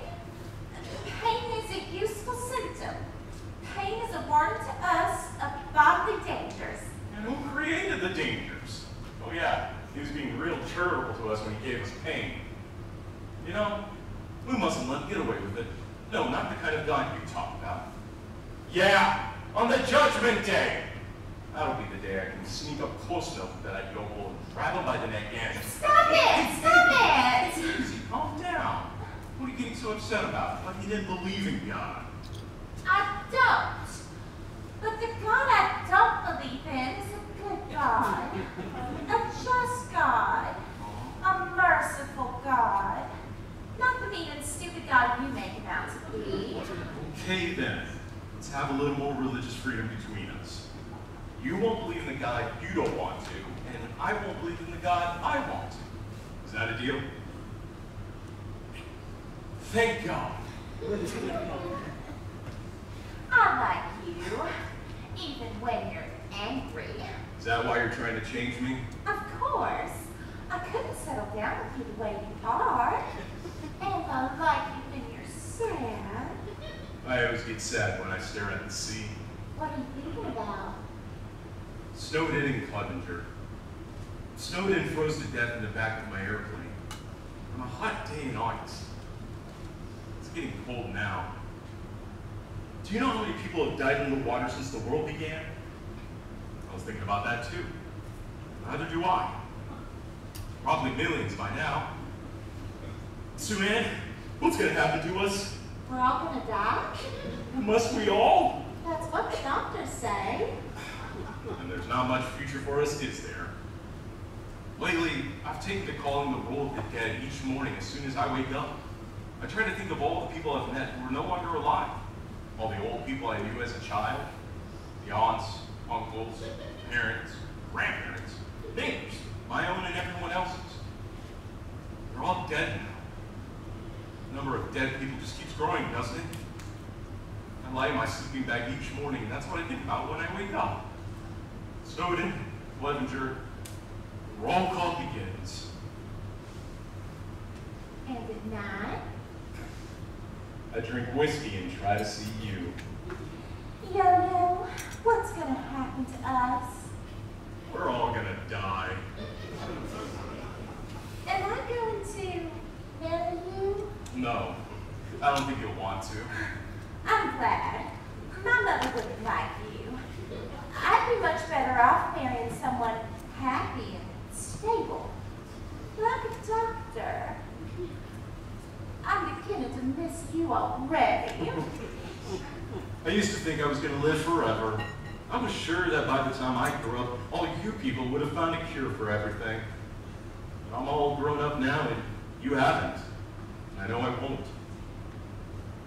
Pain is a useful symptom. Pain is a warning to us of bodily dangers. And who created the dangers? Oh yeah, he was being real terrible to us when he gave us pain. You know, we mustn't let him get away with it. No, not the kind of God you talk about. Yeah, on the judgment day. That'll be the day I can sneak up close enough that yokel and grab him by the neck and... Stop it! Stop it! Easy, calm down. What are you getting so upset about? Like you didn't believe in God. I don't. But the God I don't believe in is a good God. A just God. A merciful God. Not the mean and stupid God you make him out to be. Okay then, let's have a little more religious freedom between us. You won't believe in the God you don't want to, and I won't believe in the God I want to. Is that a deal? Thank God. I like you. Even when you're angry. Is that why you're trying to change me? Of course. I couldn't settle down with you the way you are. And I like you when you're sad. I always get sad when I stare at the sea. What are you thinking about? Snowden in Clevenger. Snowden froze to death in the back of my airplane. On a hot day in August. It's getting cold now. Do you know how many people have died in the water since the world began? I was thinking about that too. Neither do I. Probably millions by now. Sue Ann, what's gonna happen to us? We're all gonna die? Must we all? That's what the doctors say. And there's not much future for us, is there? Lately, I've taken to calling the roll of the dead each morning as soon as I wake up. I try to think of all the people I've met who are no longer alive. All the old people I knew as a child, the aunts, uncles, parents, grandparents, neighbors, my own and everyone else's. They're all dead now. The number of dead people just keeps growing, doesn't it? I lie in my sleeping bag each morning, and that's what I think about when I wake up. Snowden, Clevenger, the roll call begins. And at night, I drink whiskey and try to see you. Yo-Yo, what's gonna happen to us? We're all gonna die. Am I going to marry you? No, I don't think you'll want to. I'm glad. My mother wouldn't like you. I'd be much better off marrying someone happy and stable. Like a doctor. I'm beginning to miss you already. I used to think I was gonna live forever. I was sure that by the time I grew up, all you people would have found a cure for everything. But I'm all grown up now, and you haven't. I know I won't.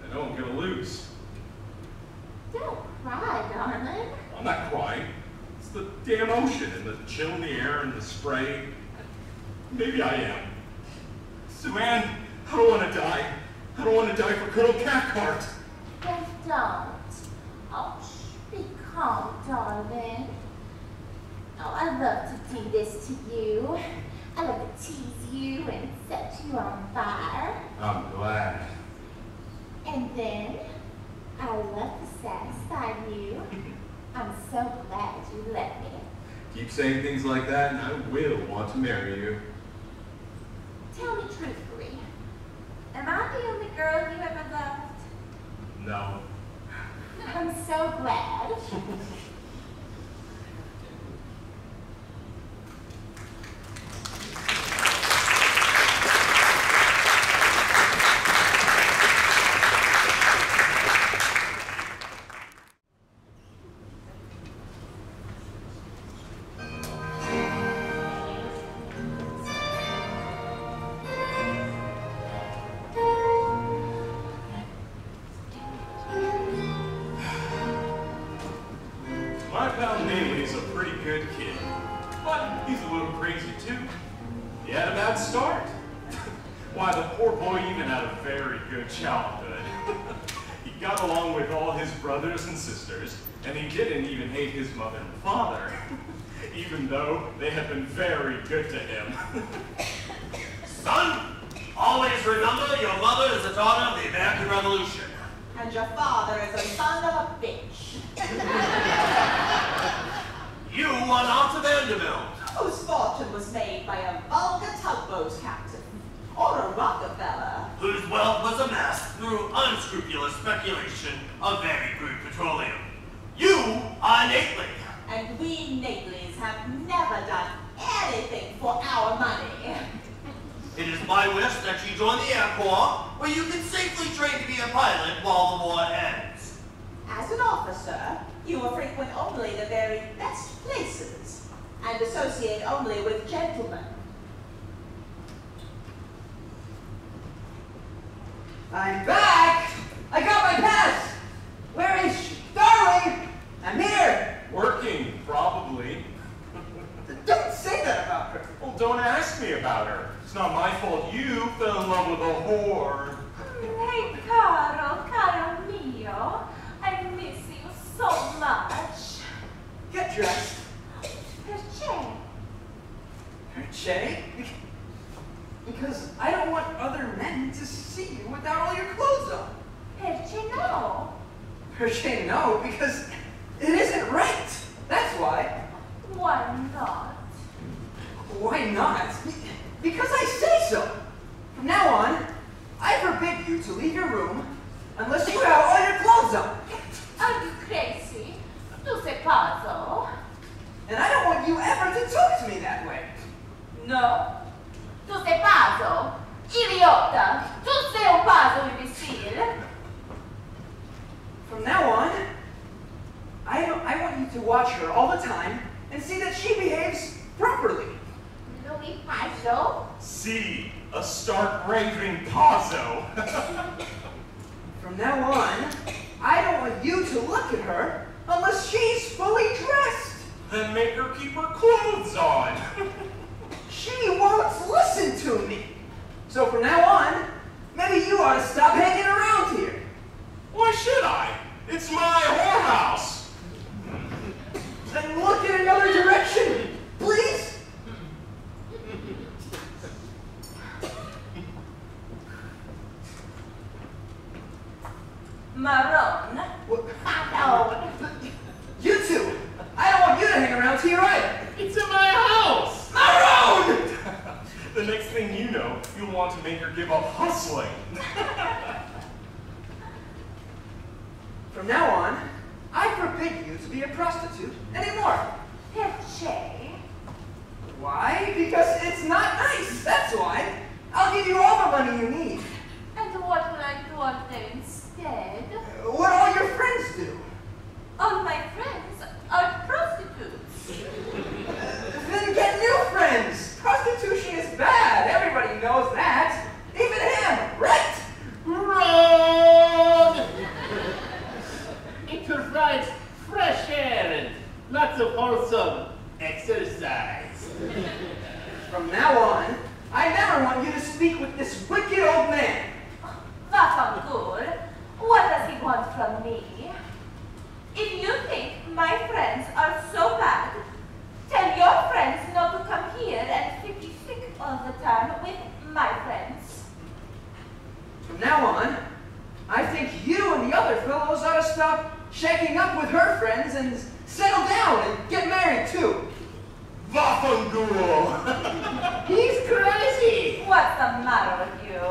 I know I'm gonna lose. Don't cry, darling. I'm not crying. It's the damn ocean and the chill in the air and the spray. Maybe I am. Sue Ann, I don't want to die. I don't want to die for Colonel Cathcart. Then don't. Oh, shh, be calm, darling. Oh, I love to do this to you. I love to tease you and set you on fire. I'm glad. And then I love to satisfy you. I'm so glad you let me. Keep saying things like that and I will want to marry you. Tell me truthfully, am I the only girl you ever loved? No. I'm so glad. wish join the Air Corps, where you can safely train to be a pilot while the war ends. As an officer, you will frequent only the very best places and associate only with gentlemen. I'm back! I got my pass! Where is she? Darling! I'm here! Working, probably. Don't say that about her. Well, don't ask me about her. It's not my fault you fell in love with a whore. Hey, caro, caro mio. I miss you so much. Get dressed. Perché? Che? Because I don't want other men to see you without all your clothes on. Perché no? Perché no, because it isn't right. That's why. Why not? Why not? Because I say so. From now on, I forbid you to leave your room unless you have all your clothes on. Are you crazy? Tu sei pazzo? And I don't want you ever to talk to me that way. No. Tu sei pazzo? Idiota! Tu sei un pazzo, imbecile! From now on, I, I want you to watch her all the time and see that she behaves properly. Louis Pazzo? See, a stark raving Pazzo. From now on, I don't want you to look at her unless she's fully dressed. then make her keep her clothes on. She won't listen to me. So from now on, maybe you ought to stop hanging around here. Why should I? It's my whorehouse. Then look in another direction, please. Maron? What- Maron? You two, I don't want you to hang around here either. It's in my house! Maroon! the next thing you know, you'll want to make her give up hustling. From now on, I forbid you to be a prostitute anymore. Perché? Why? Because it's not nice, that's why. I'll give you all the money you need. And what will I do out there instead? What all your friends do. All my friends are prostitutes. Then get new friends. Prostitution is bad. Everybody knows that. Even him, right? Wrong! it provides fresh air and lots of wholesome exercise. From now on, I never want you to speak with this wicked old man. That's not good. What does he want from me? If you think my friends are so bad, tell your friends not to come here and be sick all the time with my friends. From now on, I think you and the other fellows ought to stop shaking up with her friends and settle down and get married too. Vafangul! He's crazy. What's the matter with you?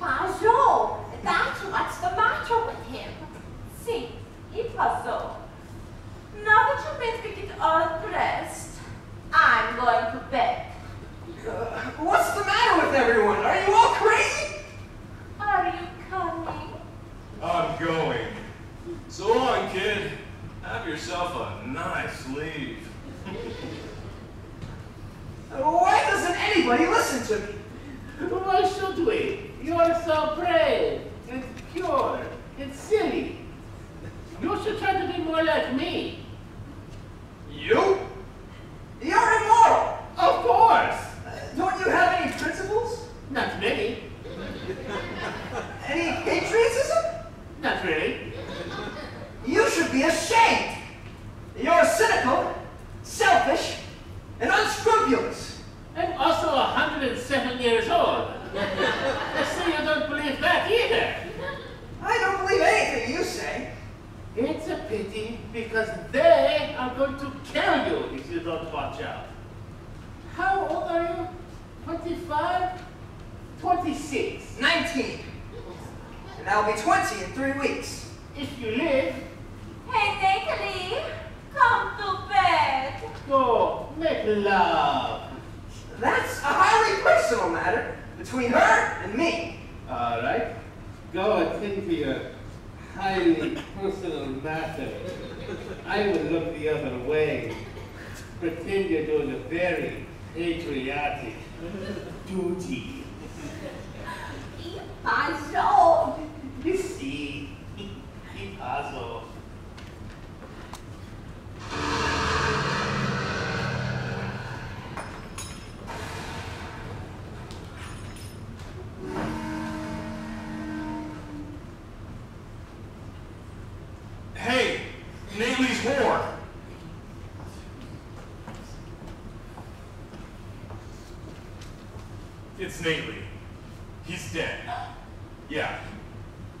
Pajot, that's what's the matter with him. See, it was so. Now that you made me get all dressed, I'm going to bed. Uh, what's the matter with everyone? Are you all crazy? Are you coming? I'm going. So long, kid. Have yourself a nice leave. Why doesn't anybody listen to me? Why should we? You're so brave and pure It's silly. You should try to be more like me. You? You're immoral. Of course. Uh, don't you have any principles? Not many. Any patriotism? Not really. You should be ashamed. You're cynical, selfish, and unscrupulous. I'm also 107 years old. I see you don't believe that either. I don't believe anything you say. It's a pity because they are going to kill you if you don't watch out. How old are you? 25? 26. 19. And I'll be 20 in three weeks. If you live, Hey, Nately, come to bed. go make love. That's a highly personal matter between her and me. All right. Go attend to your highly personal matter. I will look the other way. Pretend you're doing a very patriotic duty. Pajot, You see, Picasso. Hey, Nately's horn. It's Naley. He's dead. Yeah,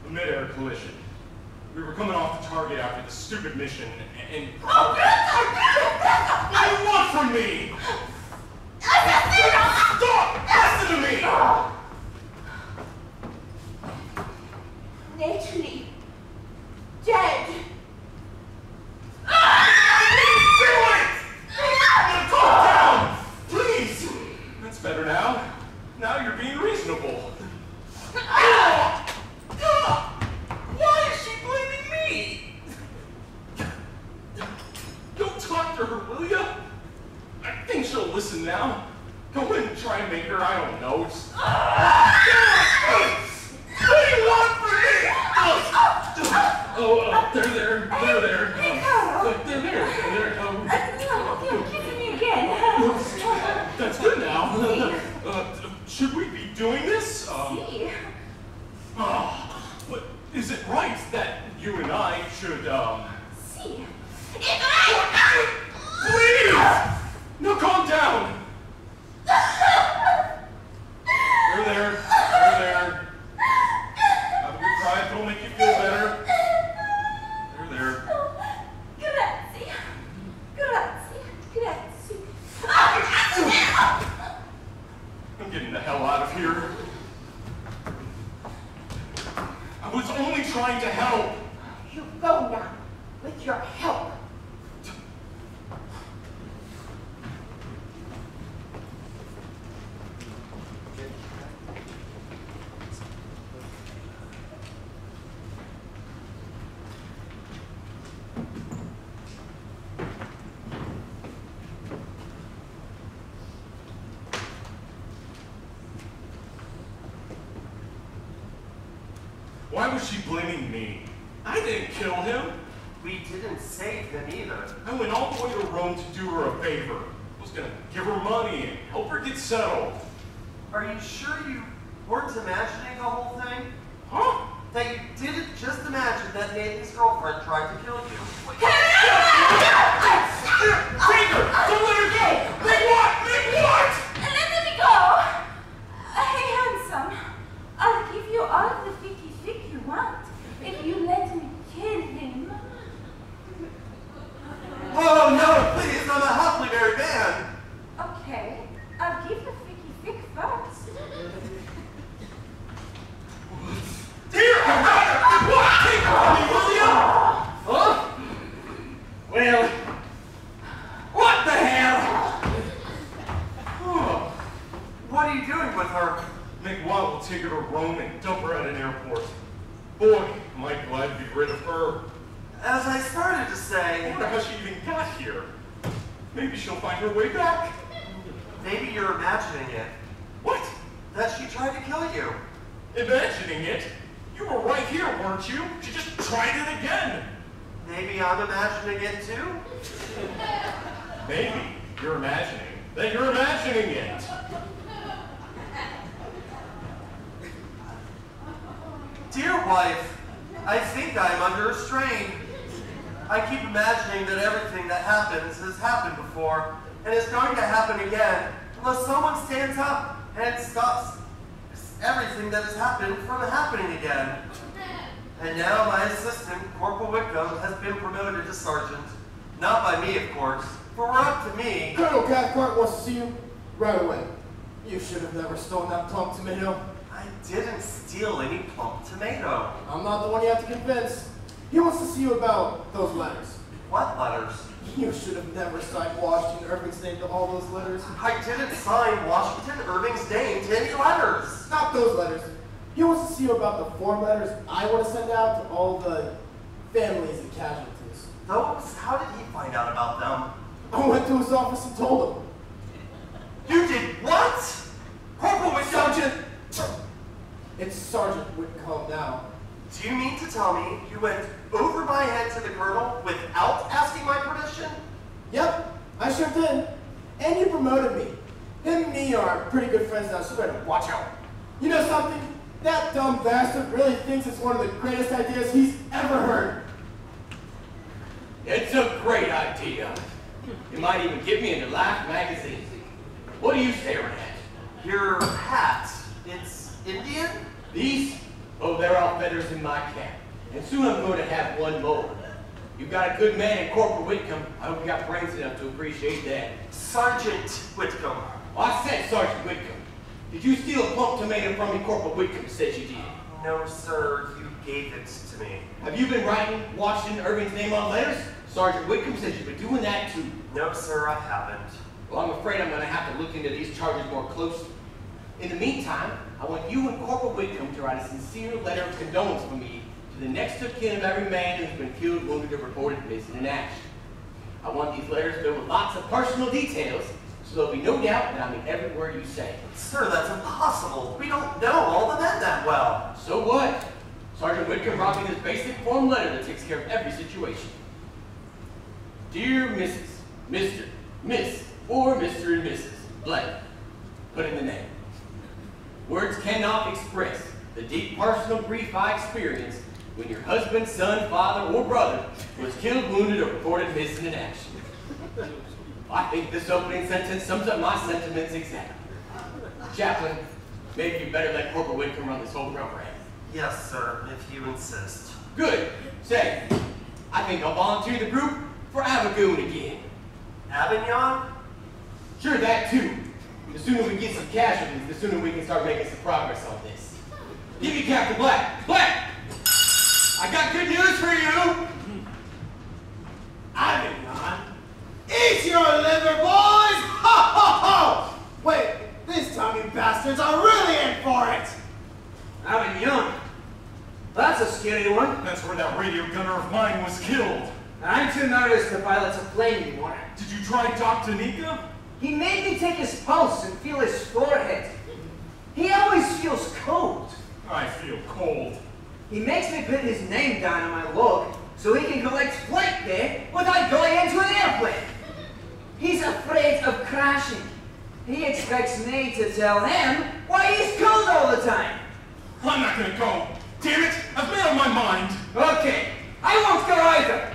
a mid-air collision. We were coming off the target after the stupid mission, and... Oh, brother, What do you want from me? Those letters. I didn't sign Washington Irving's name to any letters. Not those letters. He wants to see you about the form letters I want to send out to all the families and casualties. Those? How did he find out about them? I went to his office and told him. You did what? Corporal Whitcomb! Sergeant! It's Sergeant Whitcomb now. Do you mean to tell me you went over my head to the colonel without asking my permission? Yep, I sure did. And you promoted me. Him and me are pretty good friends now, so you better watch out. You know something? That dumb bastard really thinks it's one of the greatest ideas he's ever heard. It's a great idea. You might even get me into Life magazine. What are you staring at? Your hat. It's Indian? These? Oh, they're all feathers in my cap. And soon I'm going to have one more. You've got a good man in Corporal Whitcomb. I hope you got brains enough to appreciate that. Sergeant Whitcomb. Oh, I said Sergeant Whitcomb. Did you steal a plump tomato from me? Corporal Whitcomb said you did. No, sir, you gave it to me. Have you been writing Washington Irving's name on letters? Sergeant Whitcomb says you've been doing that too. No, sir, I haven't. Well, I'm afraid I'm going to have to look into these charges more closely. In the meantime, I want you and Corporal Whitcomb to write a sincere letter of condolence for me the next of kin of every man who's been killed, wounded, or reported missing in action. I want these letters filled with lots of personal details, so there'll be no doubt that I mean every word you say. Sir, that's impossible. We don't know all the men that well. So what? Sergeant Whitcomb brought me this basic form letter that takes care of every situation. Dear Mrs., Mr., Miss, or Mr. and Mrs. Blank. Put in the name. Words cannot express the deep personal grief I experienced when your husband, son, father, or brother was killed, wounded, or reported missing in action. I think this opening sentence sums up my sentiments exactly. Chaplain, maybe you better let Corporal Whitcomb run this whole program. Yes, sir, if you insist. Good. Say, I think I'll volunteer the group for Avagoon again. Avignon? Sure, that too. The sooner we get some casualties, the sooner we can start making some progress on this. Give me Captain Black. Black! I got good news for you! Avignon? Eat your liver, boys! Ha ha ha! Wait, this time you bastards are really in for it! Avignon. That's a scary one. That's where that radio gunner of mine was killed. I'm too nervous to pilot a plane anymore. Did you try Dr. Nika? He made me take his pulse and feel his forehead. He always feels cold. I feel cold. He makes me put his name down on my log so he can collect flight pay without going into an airplane. He's afraid of crashing He expects me to tell him why he's cold all the time. I'm not gonna go. Damn it, I've made up my mind. Okay, I won't go either.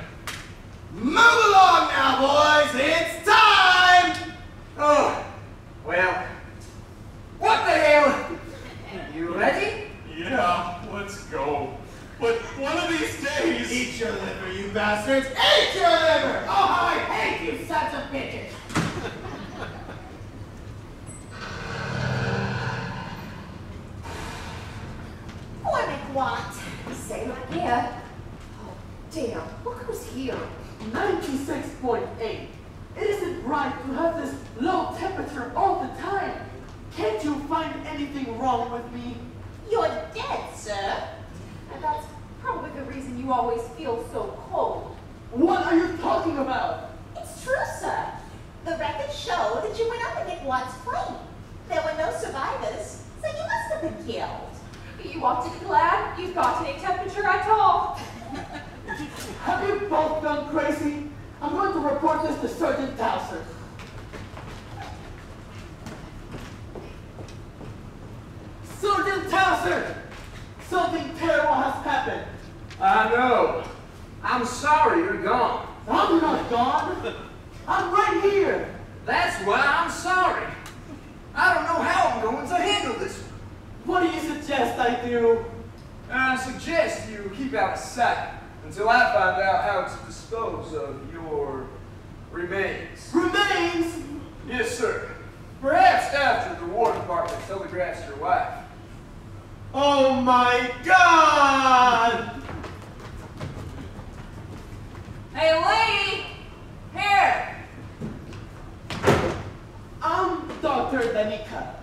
Move along now, boys. It's time. Oh, well, what the hell? You ready? Yeah, let's go. But one of these days. Eat your liver, you bastards. Eat your liver. Oh, how I hate you sons of bitches! Boy, McWatt. Say it again. Oh, damn. Look who's here. 96.8. It isn't right to have this low temperature all the time. Can't you find anything wrong with me? You're dead, sir. And that's probably the reason you always feel so cold. What are you talking about? It's true, sir. The records show that you went up in McWatt's plane. There were no survivors, so you must have been killed. You ought to be glad you've got any temperature at all. Have you both gone crazy? I'm going to report this to Sergeant Towser. Sergeant Towser! Something terrible has happened. I know. I'm sorry you're gone. I'm not gone. I'm right here. That's why I'm sorry. I don't know how I'm going to handle this. What do you suggest I do? I suggest you keep out of sight until I find out how to dispose of your remains. Remains? Yes, sir. Perhaps after the War Department telegraphs your wife. Oh my God! Hey, lady! Here! I'm Dr. Daneeka.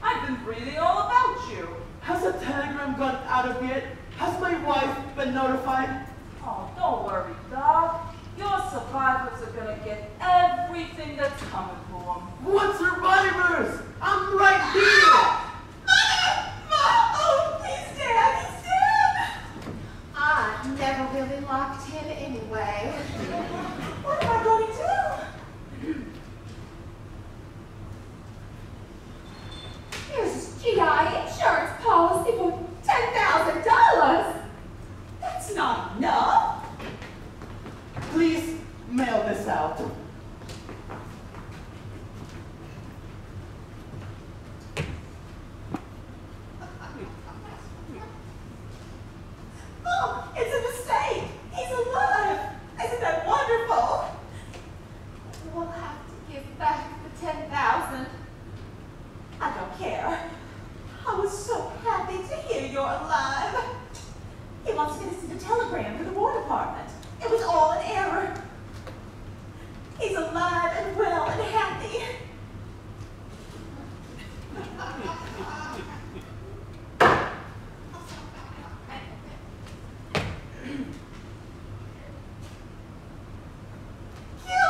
I've been reading all about you. Has a telegram gone out of yet? Has my wife been notified? Oh, don't worry, Doc. Your survivors are gonna get everything that's coming for them. What survivors? I'm right here! Oh, dead! He's dead! I never really liked him anyway. What am I going to do? Here's his GI insurance policy for $10,000. That's not enough. Please mail this out. Mom, it's a mistake. He's alive. Isn't that wonderful? We'll have to give back the 10000 I don't care. I was so happy to hear you're alive. He wants me to send a telegram to the War Department. It was all an error. He's alive and well and happy.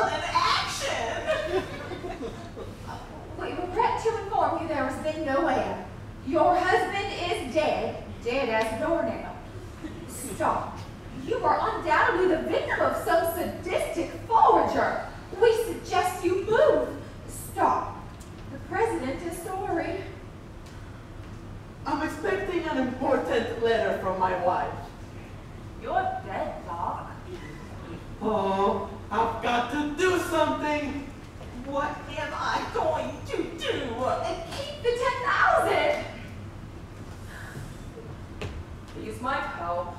In action! We regret to inform you there has been no heir. Your husband is dead, dead as a doornail. Stop. You are undoubtedly the victim of some sadistic forager. We suggest you move. Stop. The president is sorry. I'm expecting an important letter from my wife. You're dead, Doc. Oh, I've got to do something. What am I going to do? And keep the 10000 These might help.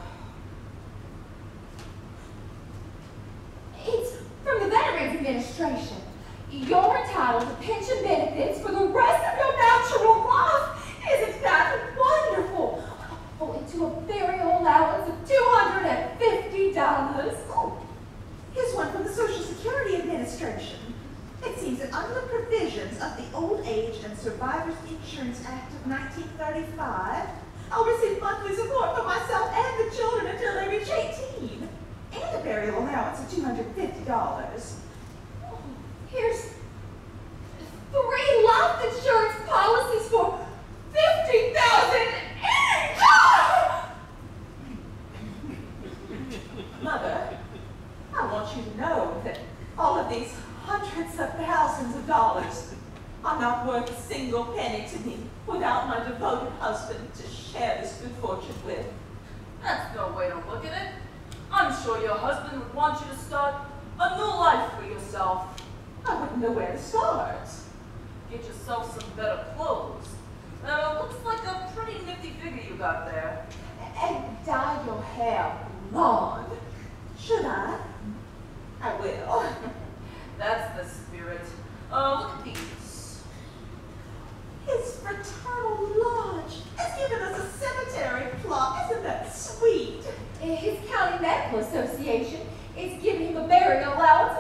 It's from the Veterans Administration. You're entitled to pension benefits for the rest of your natural life. Isn't that wonderful? Oh, to a burial allowance of $250. Oh, here's one from the Social Security Administration. It seems that under the provisions of the Old Age and Survivors Insurance Act of 1935, I'll receive monthly support for myself and the children until they reach 18, and a burial allowance of $250. Here's three life insurance policies for 50000 each. Mother, I want you to know that all of these hundreds of thousands of dollars are not worth a single penny to me without my devoted husband to share this good fortune with. That's no way to look at it. I'm sure your husband would want you to start a new life for yourself. I wouldn't know where to start. Get yourself some better clothes. Uh, looks like a pretty nifty figure you got there. And dye your hair blonde. Should I? I will. That's the spirit. Oh, look at these. His fraternal lodge has given us a cemetery plot. Isn't that sweet? His county medical association is giving him a burial allowance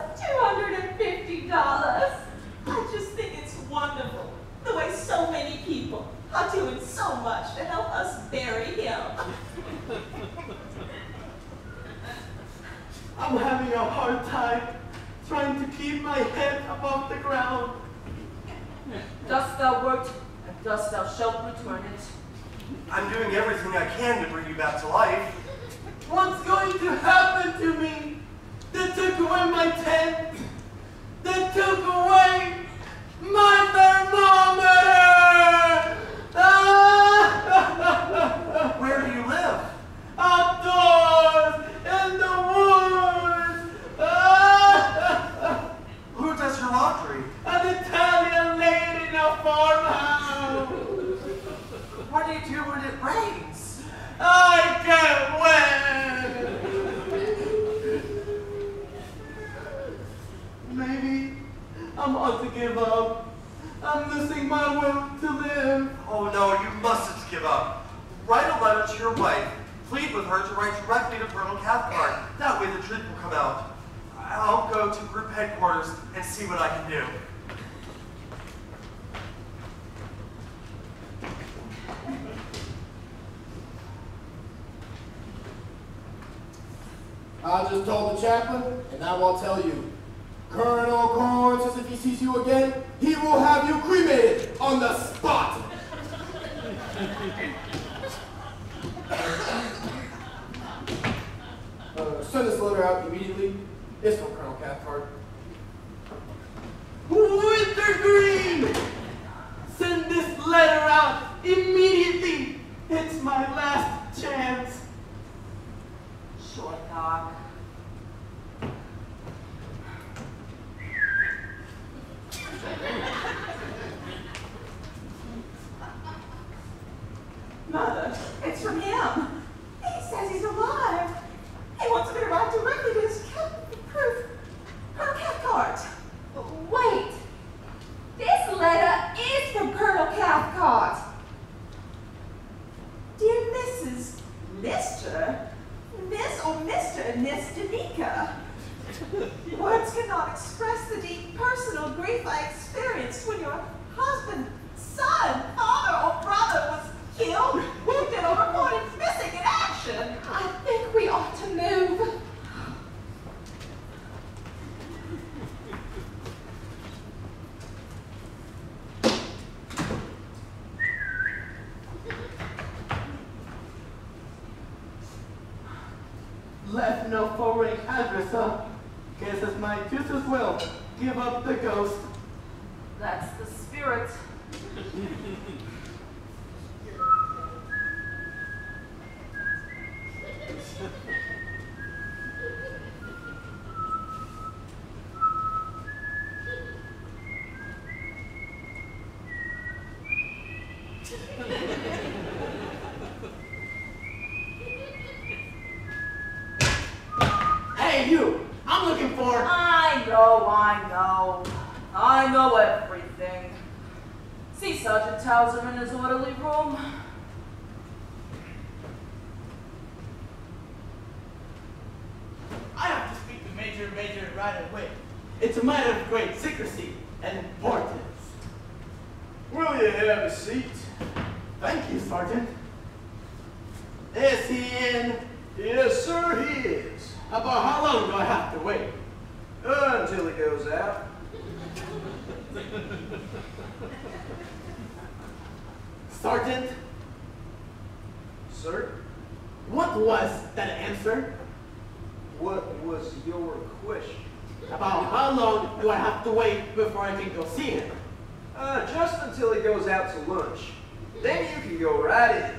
Then you can go right in.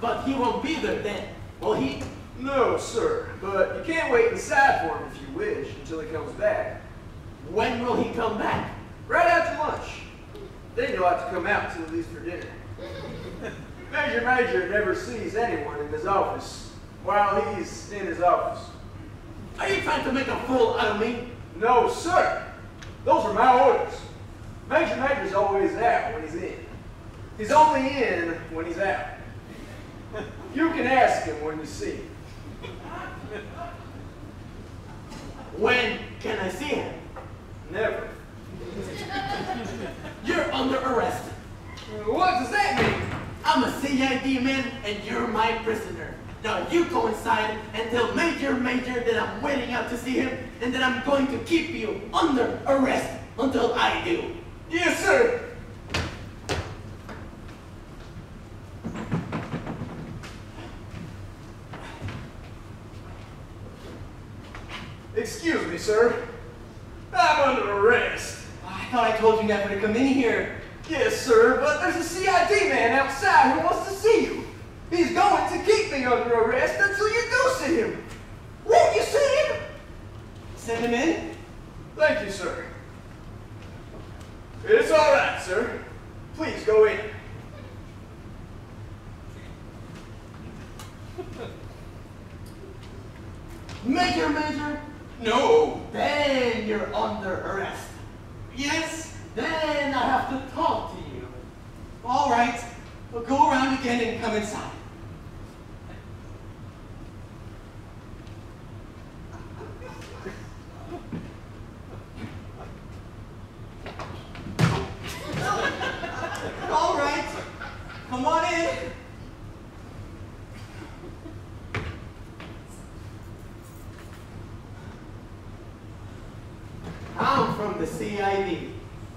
But he won't be there then, will he? No, sir, but you can't wait inside for him if you wish until he comes back. When will he come back? Right after lunch. Then you'll have to come out till at least for dinner. Major Major never sees anyone in his office while he's in his office. Are you trying to make a fool out of me? No, sir. Those are my orders. Major Major's always out when he's in. He's only in when he's out. You can ask him when you see him. When can I see him? Never. You're under arrest. What does that mean? I'm a CID man and you're my prisoner. Now you go inside and tell Major Major that I'm waiting out to see him and that I'm going to keep you under arrest until I do. Yes, sir. Excuse me, sir. I'm under arrest. I thought I told you never to come in here. Yes, sir, but there's a CID man outside who wants to see you. He's going to keep me under arrest until you do see him. Won't you see him? Send him in. Thank you, sir. It's all right, sir. Please go in. Major Major, No. then you're under arrest. Yes. Then I have to talk to you. All right. Well, go around again and come inside. All right. Come on in. I'm from the CID.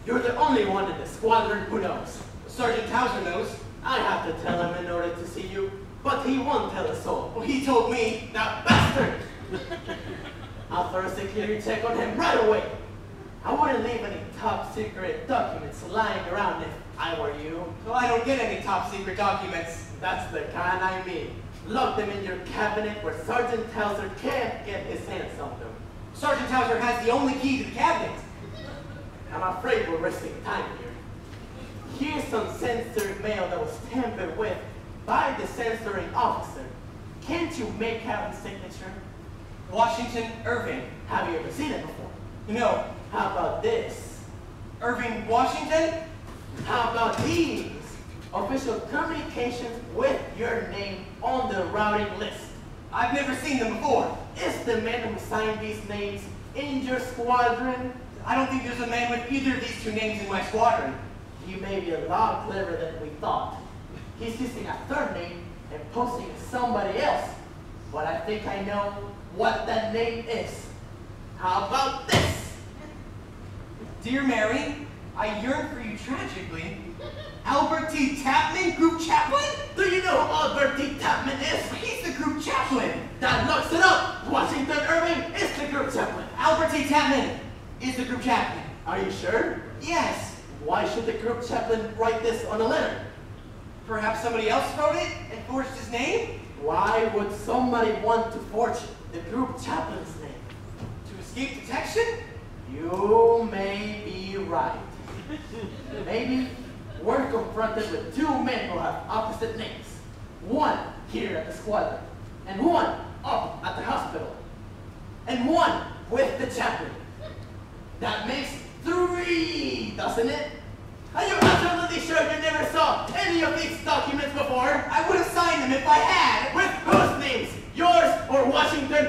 You're the only one in the squadron who knows. Sergeant Towser knows. I have to tell him in order to see you, but he won't tell us all. Well, he told me. That bastard! I'll throw a security check on him right away. I wouldn't leave any top secret documents lying around if I were you. Well, I don't get any top secret documents. That's the kind I mean. Lock them in your cabinet where Sergeant Towser can't get his hands on them. Sergeant Towser has the only key to the cabinet. I'm afraid we're wasting time here. Here's some censored mail that was tampered with by the censoring officer. Can't you make out the signature? Washington Irving. Have you ever seen it before? No. How about this? Irving Washington? How about these? Official communications with your name on the routing list. I've never seen them before. Is the man who signed these names in your squadron? I don't think there's a man with either of these two names in my squadron. He may be a lot cleverer than we thought. He's using a third name and posting as somebody else. But I think I know what that name is. How about this? Dear Mary, I yearn for you tragically. Albert T. Tappman, group chaplain? Do you know who Albert T. Tappman is? He's the group chaplain. That looks it up. Washington Irving is the group chaplain. Albert T. Tappman is the group chaplain. Are you sure? Yes. Why should the group chaplain write this on a letter? Perhaps somebody else wrote it and forged his name? Why would somebody want to forge the group chaplain's name? To escape detection? You may be right. Maybe we're confronted with two men who have opposite names. One here at the squadron, and one up at the hospital. And one with the chaplain. That makes three, doesn't it? Are you absolutely sure you never saw any of these documents before? I would have signed them if I had. With whose names? Yours or Washington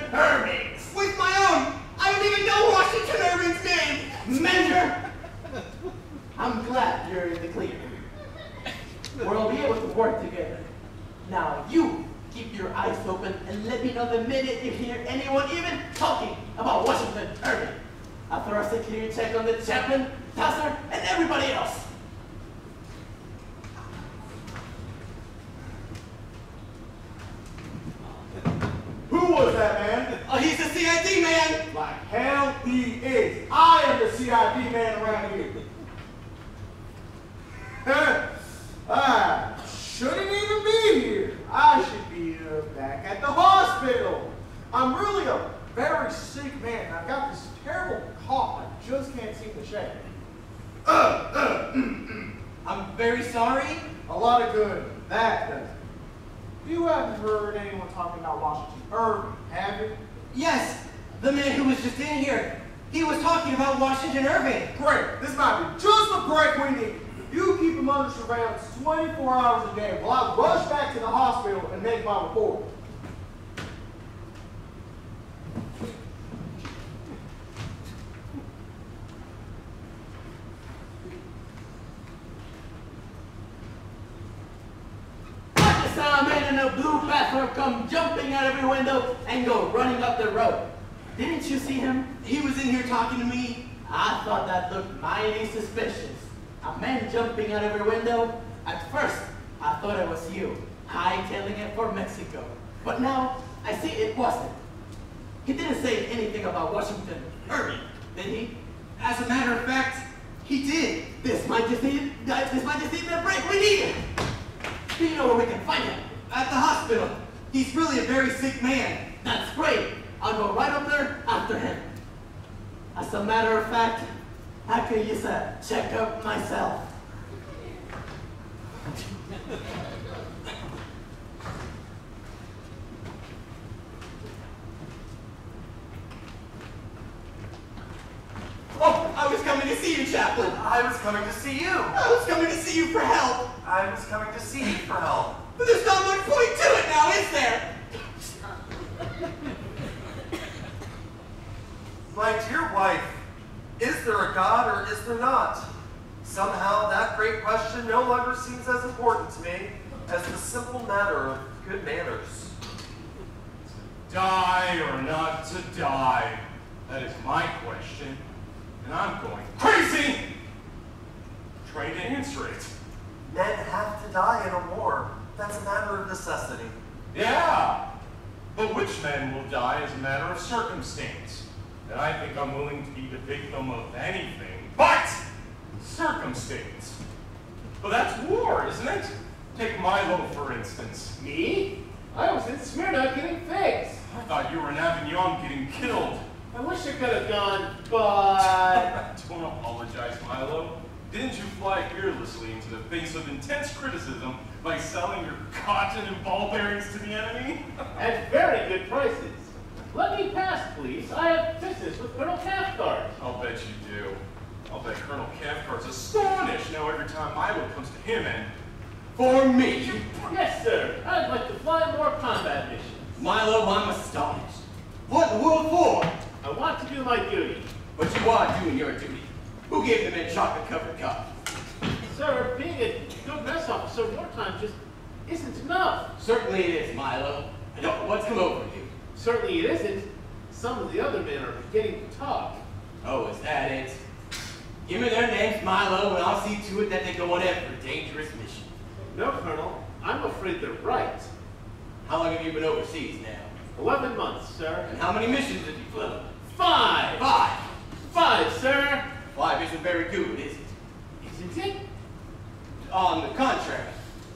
On the contrary,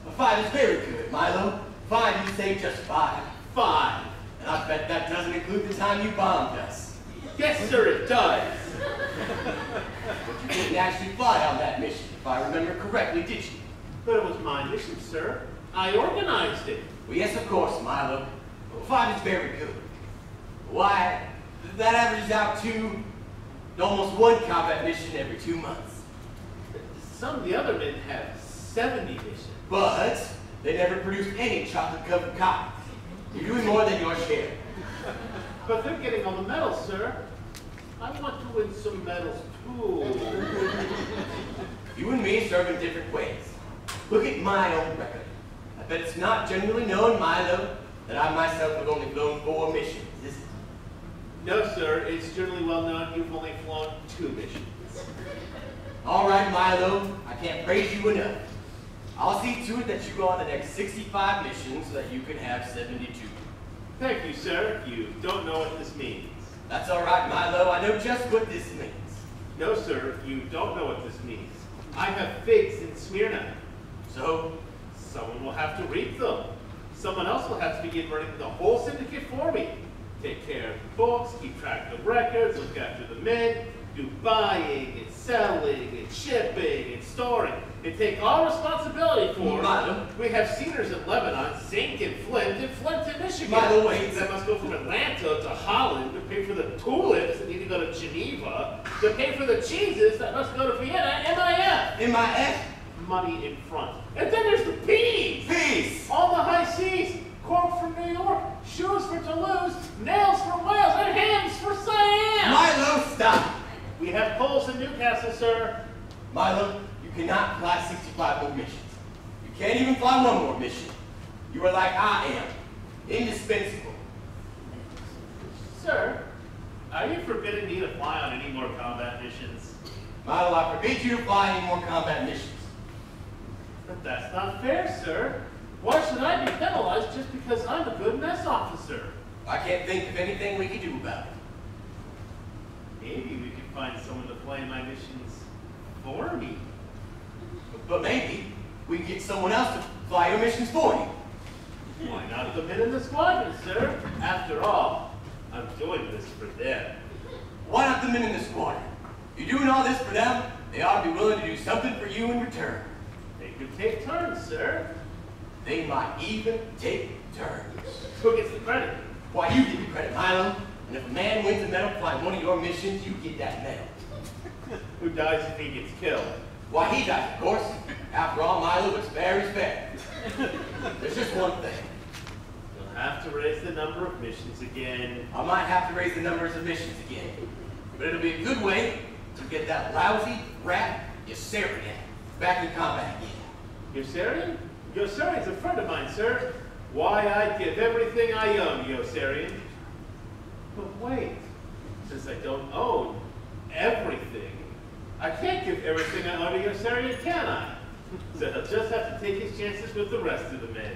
a five is very good, Milo. Five, you say just five. Five. And I bet that doesn't include the time you bombed us. Yes, sir, it does. but you didn't actually fly on that mission, if I remember correctly, did you? But it was my mission, sir. I organized it. Well, yes, of course, Milo. Well, five is very good. Why, that averages out to almost one combat mission every two months. Some of the other men have 70 dishes. But they never produced any chocolate covered cotton. You're doing more than your share. But they're getting all the medals, sir. I want to win some medals, too. you and me serve in different ways. Look at my own record. I bet it's not generally known, Milo, that I myself have only flown four missions, is it? No, sir. It's generally well known you've only flown two missions. All right, Milo. I can't praise you enough. I'll see to it that you go on the next 65 missions so that you can have 72. Thank you, sir. You don't know what this means. That's all right, Milo. I know just what this means. No, sir. You don't know what this means. I have figs in Smyrna. So? Someone will have to reap them. Someone else will have to begin running the whole syndicate for me. Take care of the books, keep track of records, look after the men, do buying and selling and shipping and storing and take all responsibility for. Madam. We have Cedars in Lebanon, Zinc and Flint, and Flint in Michigan. the way, That must go from Atlanta to Holland to pay for the tulips that need to go to Geneva, to pay for the cheeses that must go to Vienna, MIF. M-I-F? Money in front. And then there's the peas. Peace! All the high seas, cork from New York, shoes for Toulouse, nails for Wales, and hams for Siam. Milo, stop! We have coals in Newcastle, sir. Milo, cannot fly 65 more missions. You can't even fly one more mission. You are like I am, indispensable. Sir, are you forbidding me to fly on any more combat missions? Milo, I forbid you to fly any more combat missions. But that's not fair, sir. Why should I be penalized just because I'm a good mess officer? I can't think of anything we can do about it. Maybe we could find someone to fly my missions for me. But maybe we can get someone else to fly your missions for you. Why not the men in the squadron, sir? After all, I'm doing this for them. Why not the men in the squadron? You're doing all this for them, they ought to be willing to do something for you in return. They could take turns, sir. They might even take turns. Who gets the credit? Why, you get the credit, Milo. And if a man wins a medal flying one of your missions, you get that medal. Who dies if he gets killed? Why, he dies, of course. After all, Milo, it's fair is fair. There's just one thing. You'll have to raise the number of missions again. I might have to raise the numbers of missions again. But it'll be a good way to get that lousy rat Yossarian back in combat again. Yossarian? Yossarian's a friend of mine, sir. Why, I'd give everything I own, Yossarian. But wait, since I don't own everything, I can't give everything I own to Yossarian, can I? So he'll just have to take his chances with the rest of the men.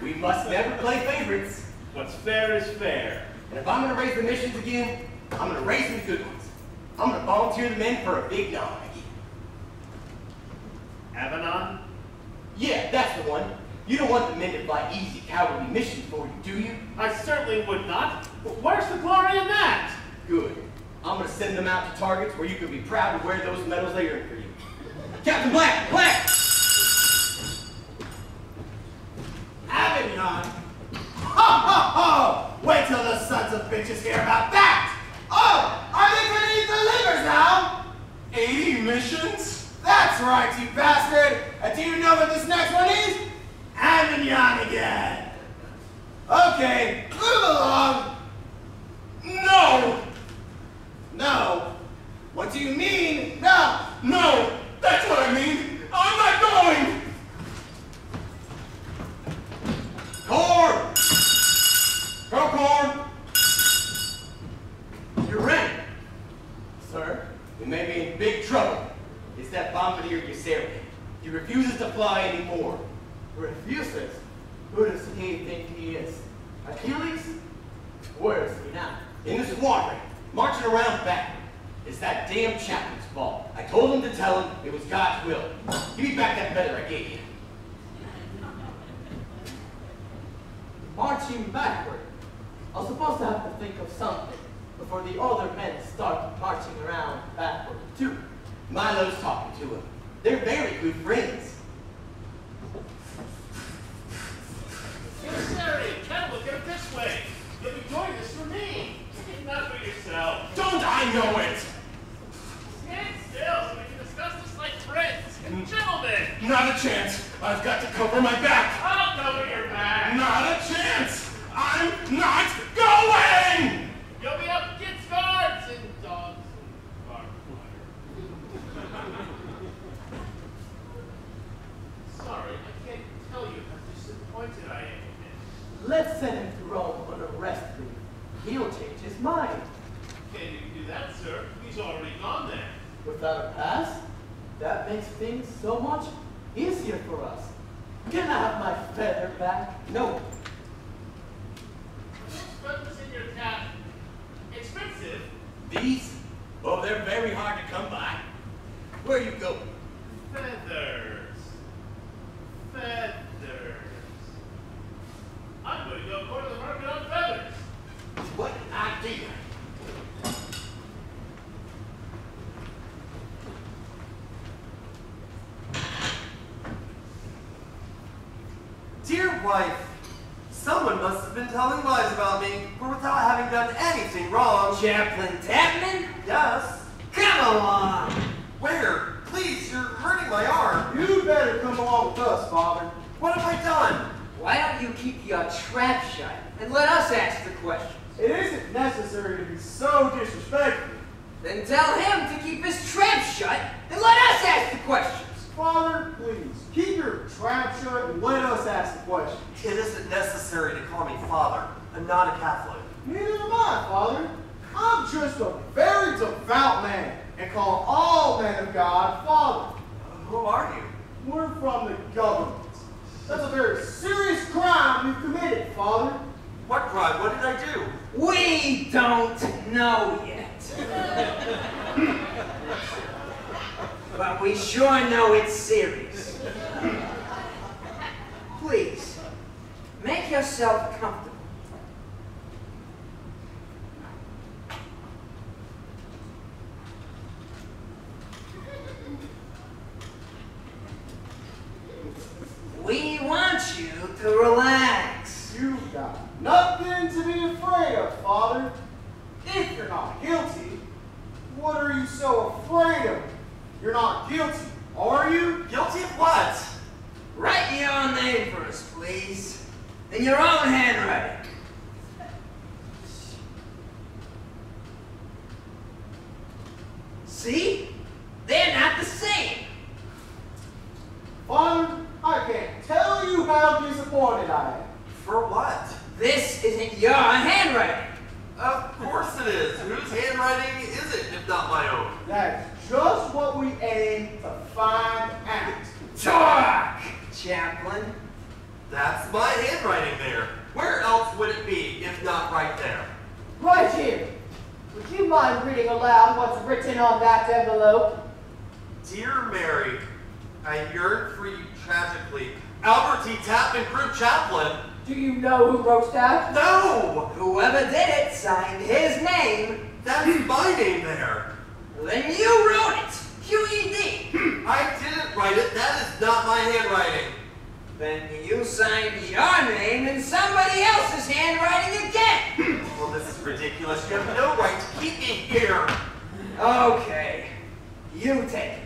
We must never play favorites. What's fair is fair. And if I'm going to raise the missions again, I'm going to raise the good ones. I'm going to volunteer the men for a big non again. Avignon? Yeah, that's the one. You don't want the men to fly easy, cowardly missions for you, do you? I certainly would not. But where's the glory in that? Good. I'm to send them out to targets where you can be proud to wear those medals they earned for you. Captain Black! Black! Avignon? Ho, ho, ho! Wait till the sons of bitches hear about that! Oh, are they gonna eat the livers now? 80 missions? That's right, you bastard! And do you know what this next one is? Avignon again! Okay, written on that envelope? Dear Mary, I yearn for you tragically. Albert T. Tappman, crew chaplain. Do you know who wrote that? No! Whoever did it signed his name. That's my name there. Then you wrote it. QED. Hmm, I didn't write it. That is not my handwriting. Then you signed your name in somebody else's handwriting again. Well, this is ridiculous. You have no right to keep me here. Okay. You take it.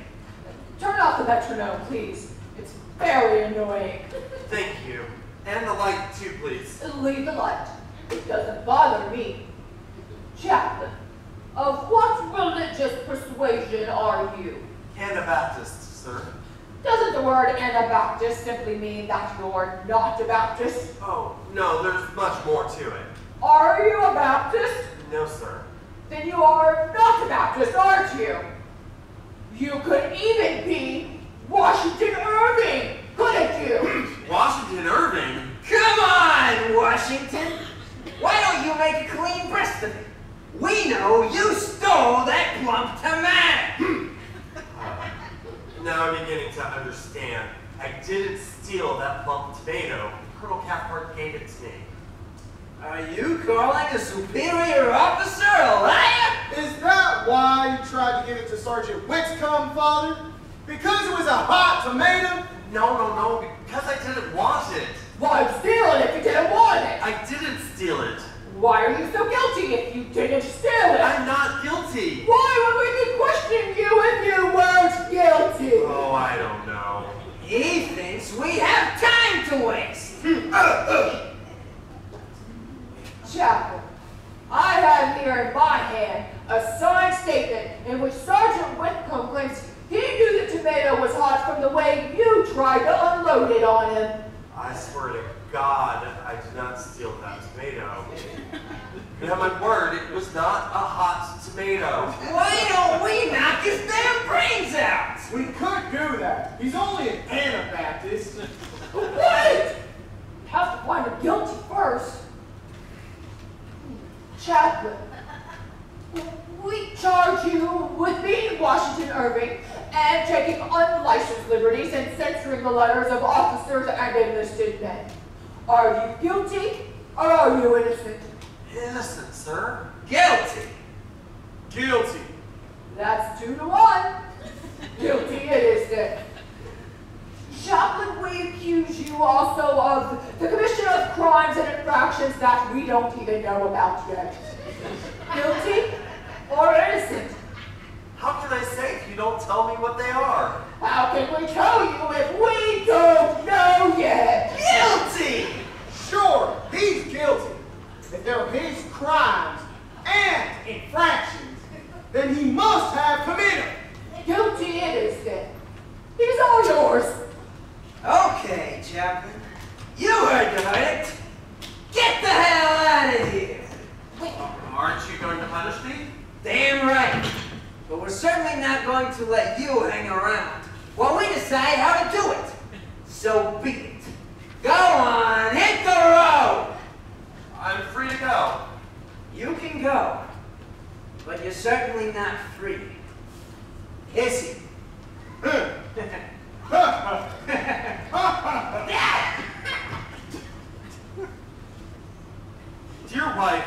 Turn off the metronome, please. It's very annoying. Thank you. And the light, too, please. Leave the light. It doesn't bother me. Chaplain, of what religious persuasion are you? Anabaptist, sir. Doesn't the word Anabaptist simply mean that you're not a Baptist? Oh, no, there's much more to it. Are you a Baptist? No, sir. Then you are not a Baptist, aren't you? You could even be Washington Irving, couldn't you? Washington Irving? Come on, Washington. Why don't you make a clean breast of it? We know you stole that plump tomato. Now I'm beginning to understand. I didn't steal that plump tomato. Colonel Cathcart gave it to me. Are you calling a superior officer a liar? Is that why you tried to give it to Sergeant Whitcomb, Father? Because it was a hot tomato? No, no, no, because I didn't want it. Why steal it if you didn't want it? I didn't steal it. Why are you so guilty if you didn't steal it? I'm not guilty. Why would we be questioning you if you weren't guilty? Oh, I don't know. He thinks we have time to waste. Hmm. Uh, uh. Chaplain, I have here in my hand a signed statement in which Sergeant Whitcomb claims he knew the tomato was hot from the way you tried to unload it on him. I swear to God, I did not steal that tomato. You have my word, it was not a hot tomato. Why don't we knock his damn brains out? We could do that. He's only an Anabaptist. Wait! We have to find him guilty first. Chaplain, we charge you with being Washington Irving and taking unlicensed liberties and censoring the letters of officers and enlisted men. Are you guilty or are you innocent? Innocent, sir. Guilty. Guilty. That's two to one. Guilty then. Chaplain, we accuse you also of the commission of crimes and infractions that we don't even know about yet. Guilty or innocent? How can I say if you don't tell me what they are? How can we tell you if we don't know yet? Guilty! Sure, he's guilty. If they're his crimes and infractions, then he must have committed them. Guilty it is then. He's all yours. Okay, Chaplain. You heard the verdict. Get the hell out of here. Aren't you going to punish me? Damn right. But we're certainly not going to let you hang around while we decide how to do it. So be it. Go on, hit the road. I'm free to go. You can go, but you're certainly not free. Hissy. Dear wife,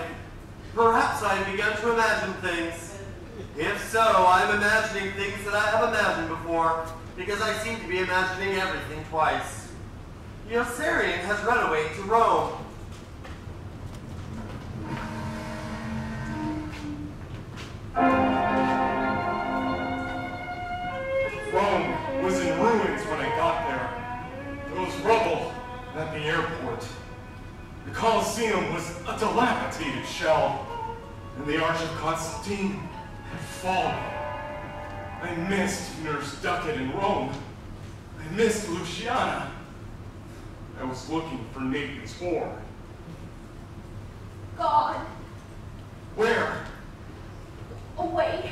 perhaps I have begun to imagine things. If so, I'm imagining things that I have imagined before, because I seem to be imagining everything twice. Yossarian has run away to Rome. Rome was in ruins when I got there. There was rubble at the airport. The Colosseum was a dilapidated shell, and the Arch of Constantine had fallen. I missed Nurse Duckett in Rome. I missed Luciana. I was looking for Nately's whore. Gone. Where? Away.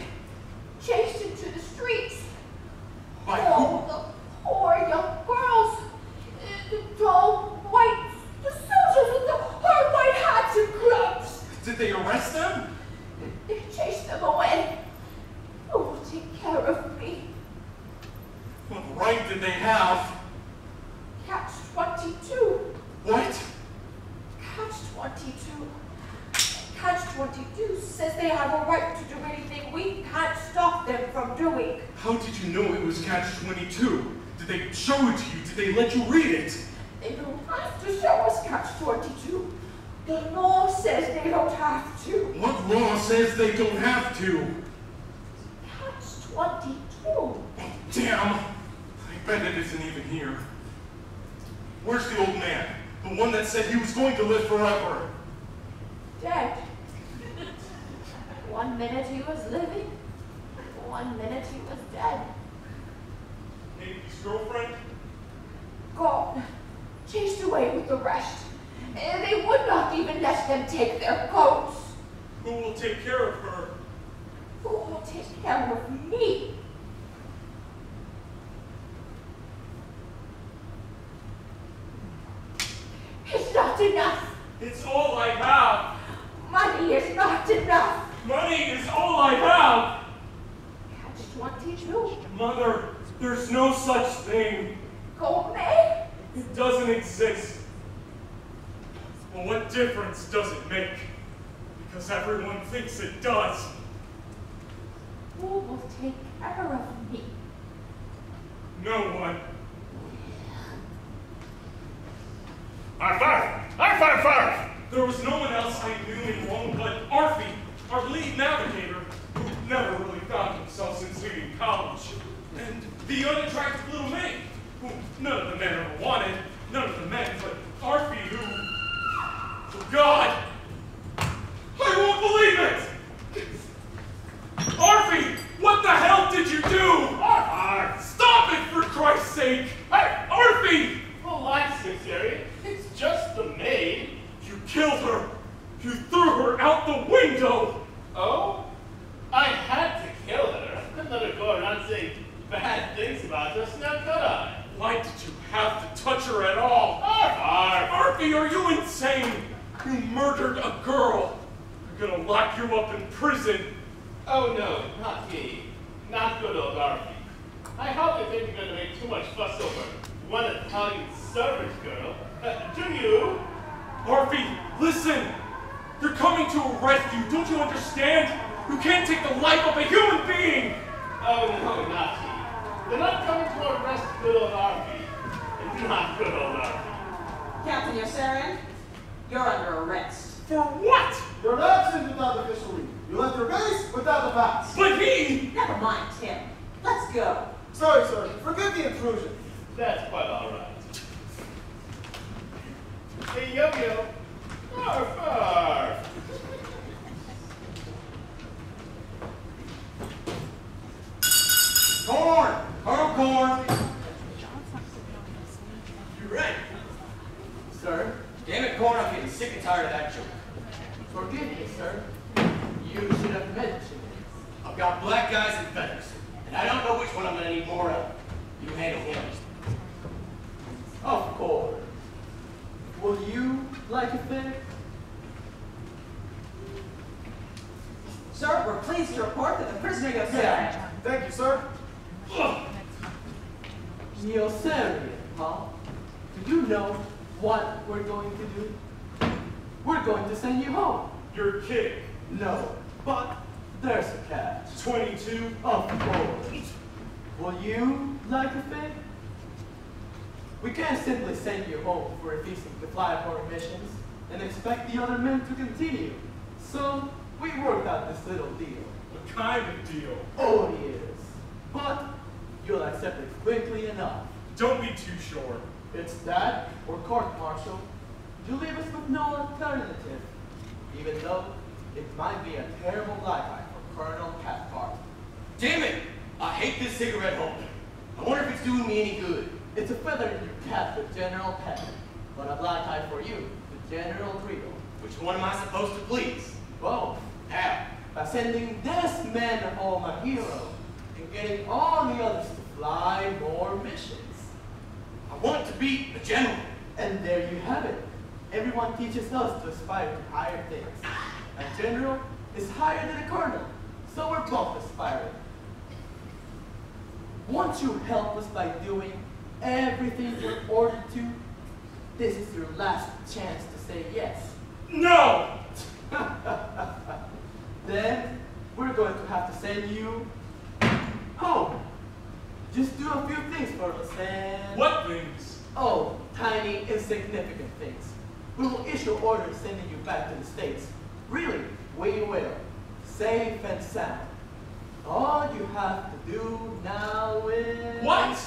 Sir, we're pleased to report that the prisoner Yosef. Thank you, sir. Yossarian, huh? Do you know what we're going to do? We're going to send you home. You're kidding. No, but there's a catch. 22? Of course. Will you like a fig? We can't simply send you home for refusing to fly for missions and expect the other men to continue. So we worked out this little deal. What kind of deal? Oh, yes. But you'll accept it quickly enough. Don't be too sure. It's that or court martial. You leave us with no alternative, even though it might be a terrible life for Colonel Cathcart. Damn it! I hate this cigarette holder. I wonder if it's doing me any good. It's a feather in your cap with General Peckem, but a black eye for you with General Dreedle. Which one am I supposed to please? Both. How? By sending this man home a hero and getting all the others to fly more missions. I want to be a general. And there you have it. Everyone teaches us to aspire to higher things. A general is higher than a colonel, so we're both aspiring. Won't you help us by doing everything you're ordered to? This is your last chance to say yes. No! Then we're going to have to send you home. Just do a few things for us and... What things? Oh, tiny, insignificant things. We will issue orders sending you back to the States. Really, we will. Safe and sound. All you have to do now is... What?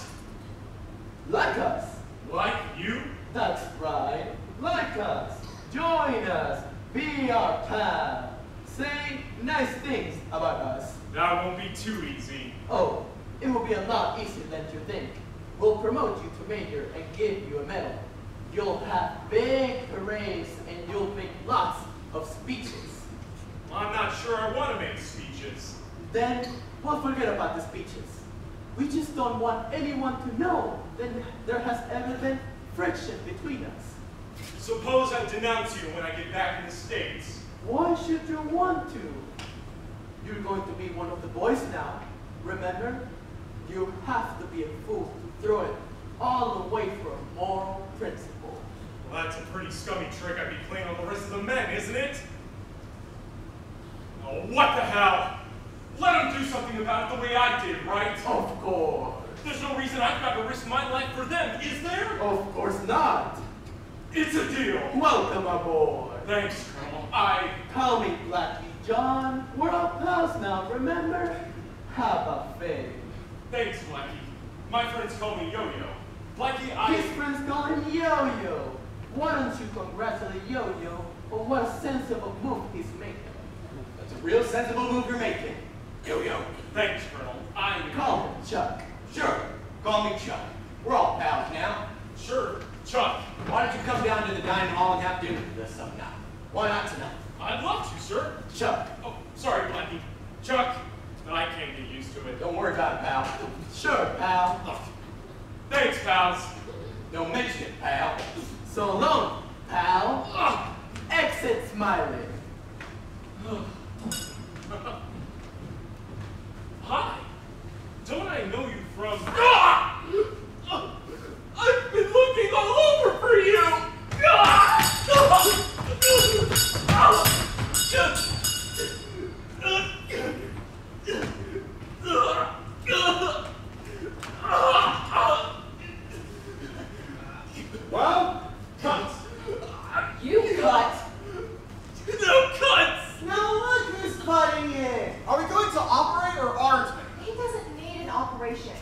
Like us. Like you? That's right. Like us. Join us. Be our pal. Say nice things about us. That won't be too easy. Oh, it will be a lot easier than you think. We'll promote you to major and give you a medal. You'll have big parades and you'll make lots of speeches. I'm not sure I want to make speeches. Then we'll forget about the speeches. We just don't want anyone to know that there has ever been friction between us. Suppose I denounce you when I get back in the States. Why should you want to? You're going to be one of the boys now. Remember? You have to be a fool to throw it all away for a moral principle. Well, that's a pretty scummy trick I'd be playing on the rest of the men, isn't it? Oh, what the hell? Let them do something about it the way I did, right? Of course. There's no reason I've got to risk my life for them, is there? Of course not. It's a deal. Welcome aboard. Thanks, Colonel. I... Call me Blackie John. We're all pals now, remember? Have a fave. Thanks, Blackie. My friends call me Yo-Yo. Blackie, I... His friends call him Yo-Yo. Why don't you congratulate Yo-Yo on what a sensible move he's making? That's a real sensible move you're making. Yo-Yo. Thanks, Colonel. I... Call him Chuck. Sure. Call me Chuck. We're all pals now. Sure. Chuck. Why don't you come down to the dining hall and have dinner with us some night? Why not tonight? I'd love to, sir. Chuck. Oh, sorry, Blackie. Chuck, I can't get used to it. Don't worry about it, pal. Sure, pal. Oh, Thanks, pals. Don't mention it, pal. So long, pal. Ah. Exit smiling. Hi. Don't I know you from... I've been looking all over for you! Well, cuts. You cut? No cuts! No look who's fighting it! Are we going to operate or aren't we? He doesn't need an operation.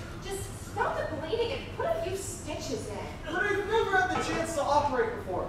Stop the bleeding and put a few stitches in. I've never had the chance to operate before.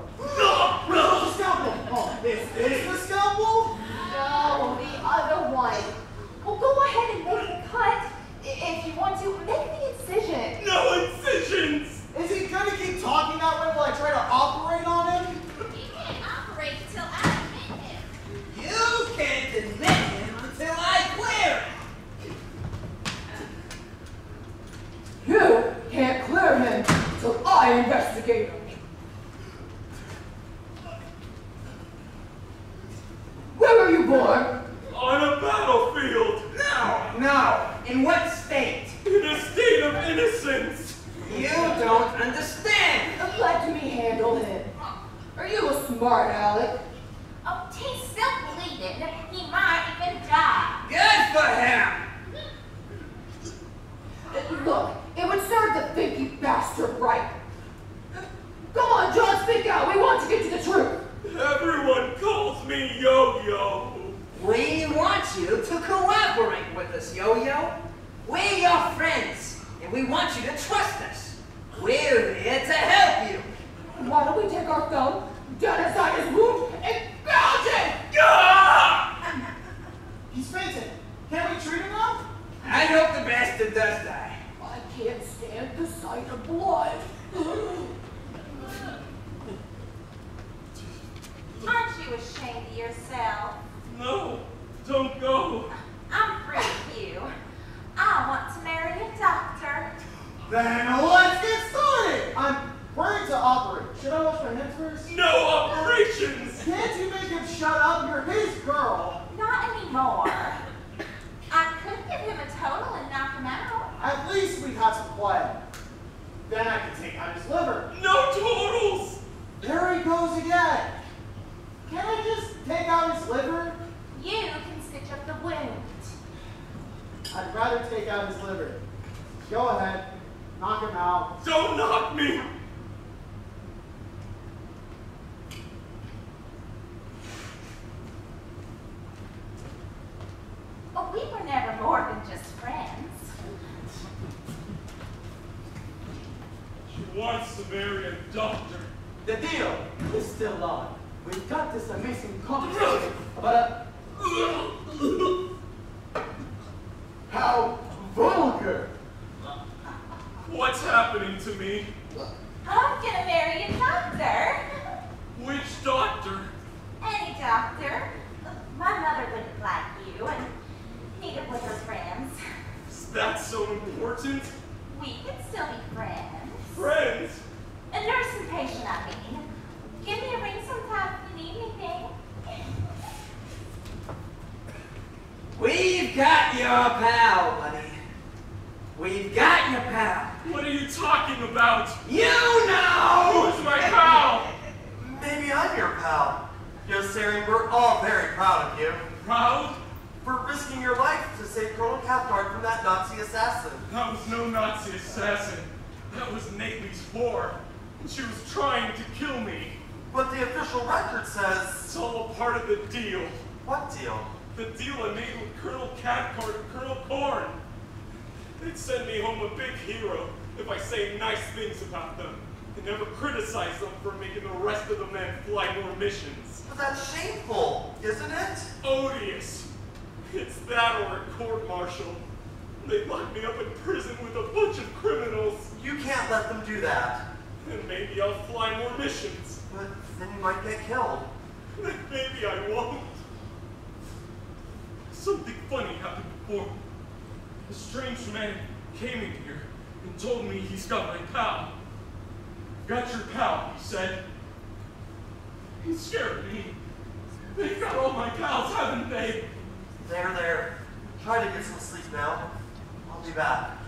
He scared me. They've got all my cows, haven't they? There, there. Try to get some sleep now. I'll be back.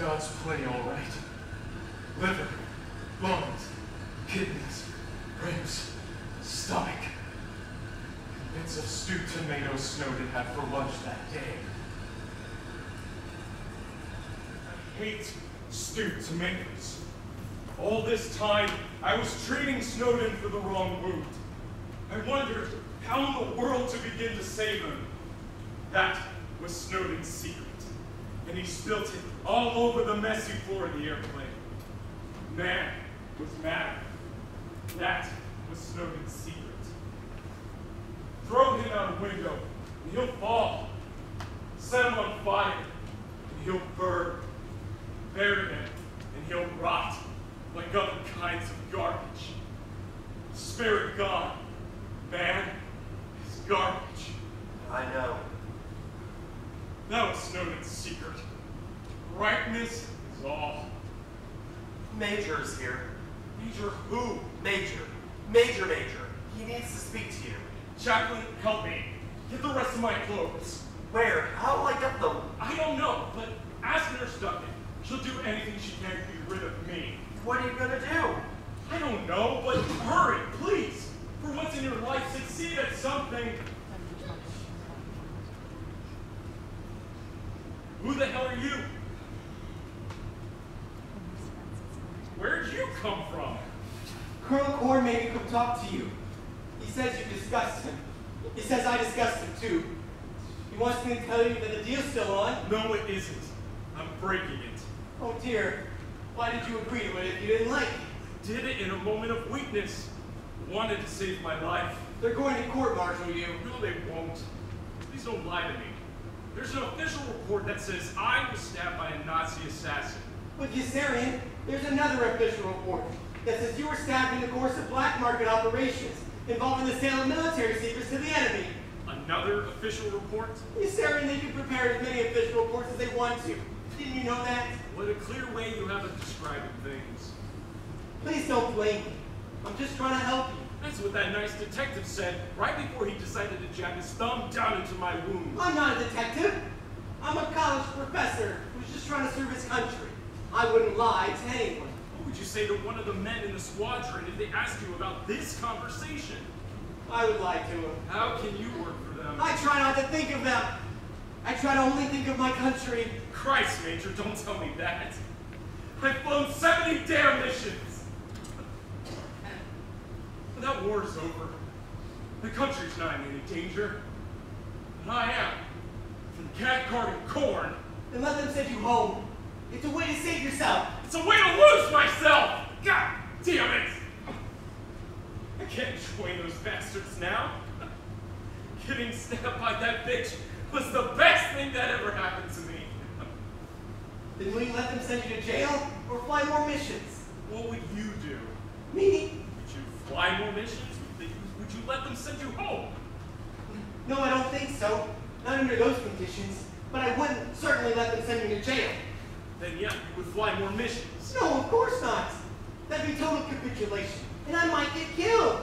God's plenty all right. Liver, lungs, kidneys, ribs, stomach. Bits of stewed tomato Snowden had for lunch that day. I hate stewed tomatoes. All this time, I was treating Snowden for the wrong wound. I wondered how in the world to begin to save him. That was Snowden's secret and he spilt it all over the messy floor of the airplane. Man was mad. That was Snowden's secret. Throw him out a window, and he'll fall. Set him on fire, and he'll burn. Bury him, and he'll rot like other kinds of garbage. Spirit God, man is garbage. I know. Now it's Snowden's secret. Brightness is all. is here. Major who? Major. Major Major. He needs to speak to you. Jacqueline, help me. Get the rest of my clothes. Where? How will I get them? I don't know, but ask Nurse Duckett. She'll do anything she can to get rid of me. What are you gonna do? I don't know, but hurry, please. For once in your life, succeed at something. Who the hell are you? Where'd you come from? Colonel Korn made me come talk to you. He says you disgust him. He says I disgust him too. He wants me to tell you that the deal's still on. No, it isn't. I'm breaking it. Oh dear, why did you agree to it if you didn't like it? Did it in a moment of weakness. Wanted to save my life. They're going to court-martial you. No, they won't. Please don't lie to me. There's an official report that says I was stabbed by a Nazi assassin. But Yossarian, there's another official report that says you were stabbed in the course of black market operations involving the sale of military secrets to the enemy. Another official report? Yossarian, they can prepare as many official reports as they want to. Didn't you know that? What a clear way you have of describing things. Please don't blame me. I'm just trying to help you. That's what that nice detective said right before he decided to jab his thumb down into my wound. I'm not a detective. I'm a college professor who's just trying to serve his country. I wouldn't lie to anyone. What would you say to one of the men in the squadron if they asked you about this conversation? I would lie to him. How can you work for them? I try not to think of them. I try to only think of my country. Christ, Major, don't tell me that. I've flown 70 damn missions. But that war is over. The country's not in any danger. But I am. From Cathcart and Korn. Then let them send you home. It's a way to save yourself. It's a way to lose myself! God damn it! I can't join those bastards now. Getting stabbed by that bitch was the best thing that ever happened to me. Then will you let them send you to jail or fly more missions? What would you do? Me? Fly more missions? Would you, would you let them send you home? No, I don't think so. Not under those conditions. But I wouldn't certainly let them send me to jail. Then yeah, you would fly more missions. No, of course not. That'd be total capitulation. And I might get killed.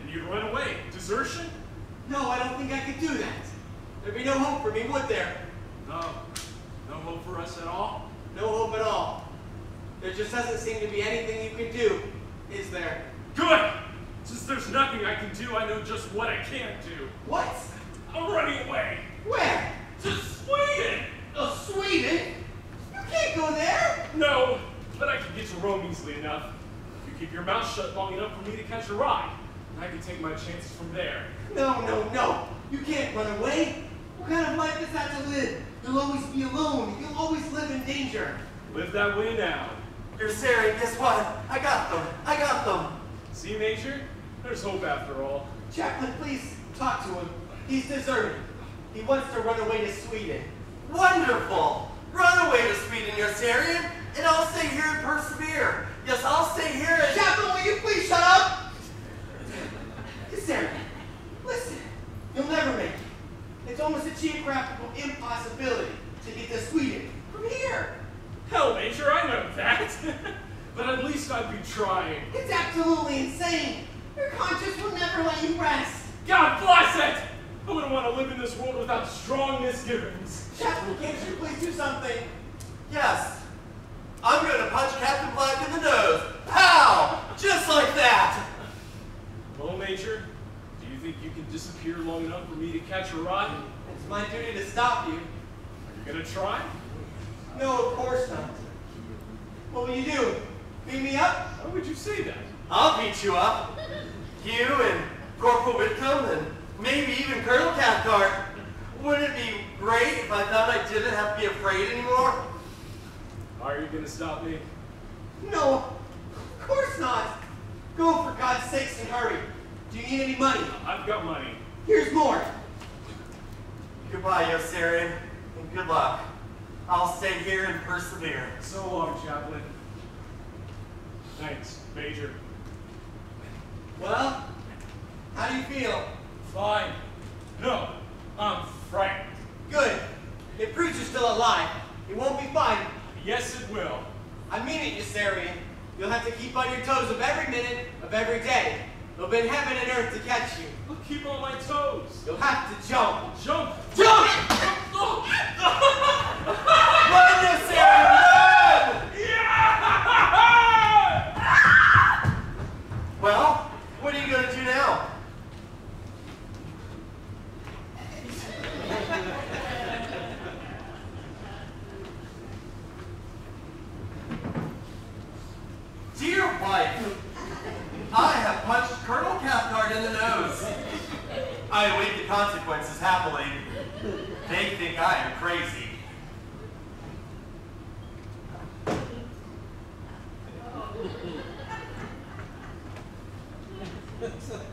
And you'd run away. Desertion? No, I don't think I could do that. There'd be no hope for me, would there? No. No hope for us at all? No hope at all. There just doesn't seem to be anything you can do, is there? Good! Since there's nothing I can do, I know just what I can't do. What? I'm running away. Where? To Sweden! Oh, Sweden? You can't go there! No, but I can get to Rome easily enough. If you keep your mouth shut long enough for me to catch a ride, and I can take my chances from there. No, no, no. You can't run away. What kind of life is that to live? You'll always be alone. You'll always live in danger. Live that way now. You're Sari, guess what? I got them. I got them. See, Major? There's hope after all. Chaplain, please talk to him. He's deserted. He wants to run away to Sweden. Wonderful. Run away to Sweden, Yossarian, and I'll stay here and persevere. Yes, I'll stay here and... Chaplain, will you please shut up? Yossarian, listen. You'll never make it. It's almost a geographical impossibility to get to Sweden from here. Hell, Major, I know that. but at least I'd be trying. It's absolutely insane. Your conscience will never let you rest. God bless it! I wouldn't want to live in this world without strong misgivings. Chaplain, can't you please do something? Yes. I'm going to punch Captain Black in the nose. Pow! Just like that. Well, Major, do you think you can disappear long enough for me to catch a ride? It's my duty to stop you. Are you gonna try? No, of course not. What will you do? Beat me up? Why would you say that? I'll beat you up. You and Corporal Whitcomb and maybe even Colonel Cathcart. Wouldn't it be great if I thought I didn't have to be afraid anymore? Are you gonna stop me? No, of course not. Go for God's sakes and hurry. Do you need any money? I've got money. Here's more. Goodbye, Yossarian, and good luck. I'll stay here and persevere. So long, Chaplain. Thanks, Major. Well, how do you feel? Fine. No, I'm frightened. Good. If Preacher's still alive, it won't be fine. Yes, it will. I mean it, Yossarian. You'll have to keep on your toes of every minute of every day. There'll be heaven and earth to catch you. I'll keep on my toes. You'll have to jump. Jump. Jump! Run, Miss Aaron, run! Well, what are you going to do now? Dear wife, I have punched Colonel Cathcart in the nose. I await the consequences happily. They think I am crazy. Thanks.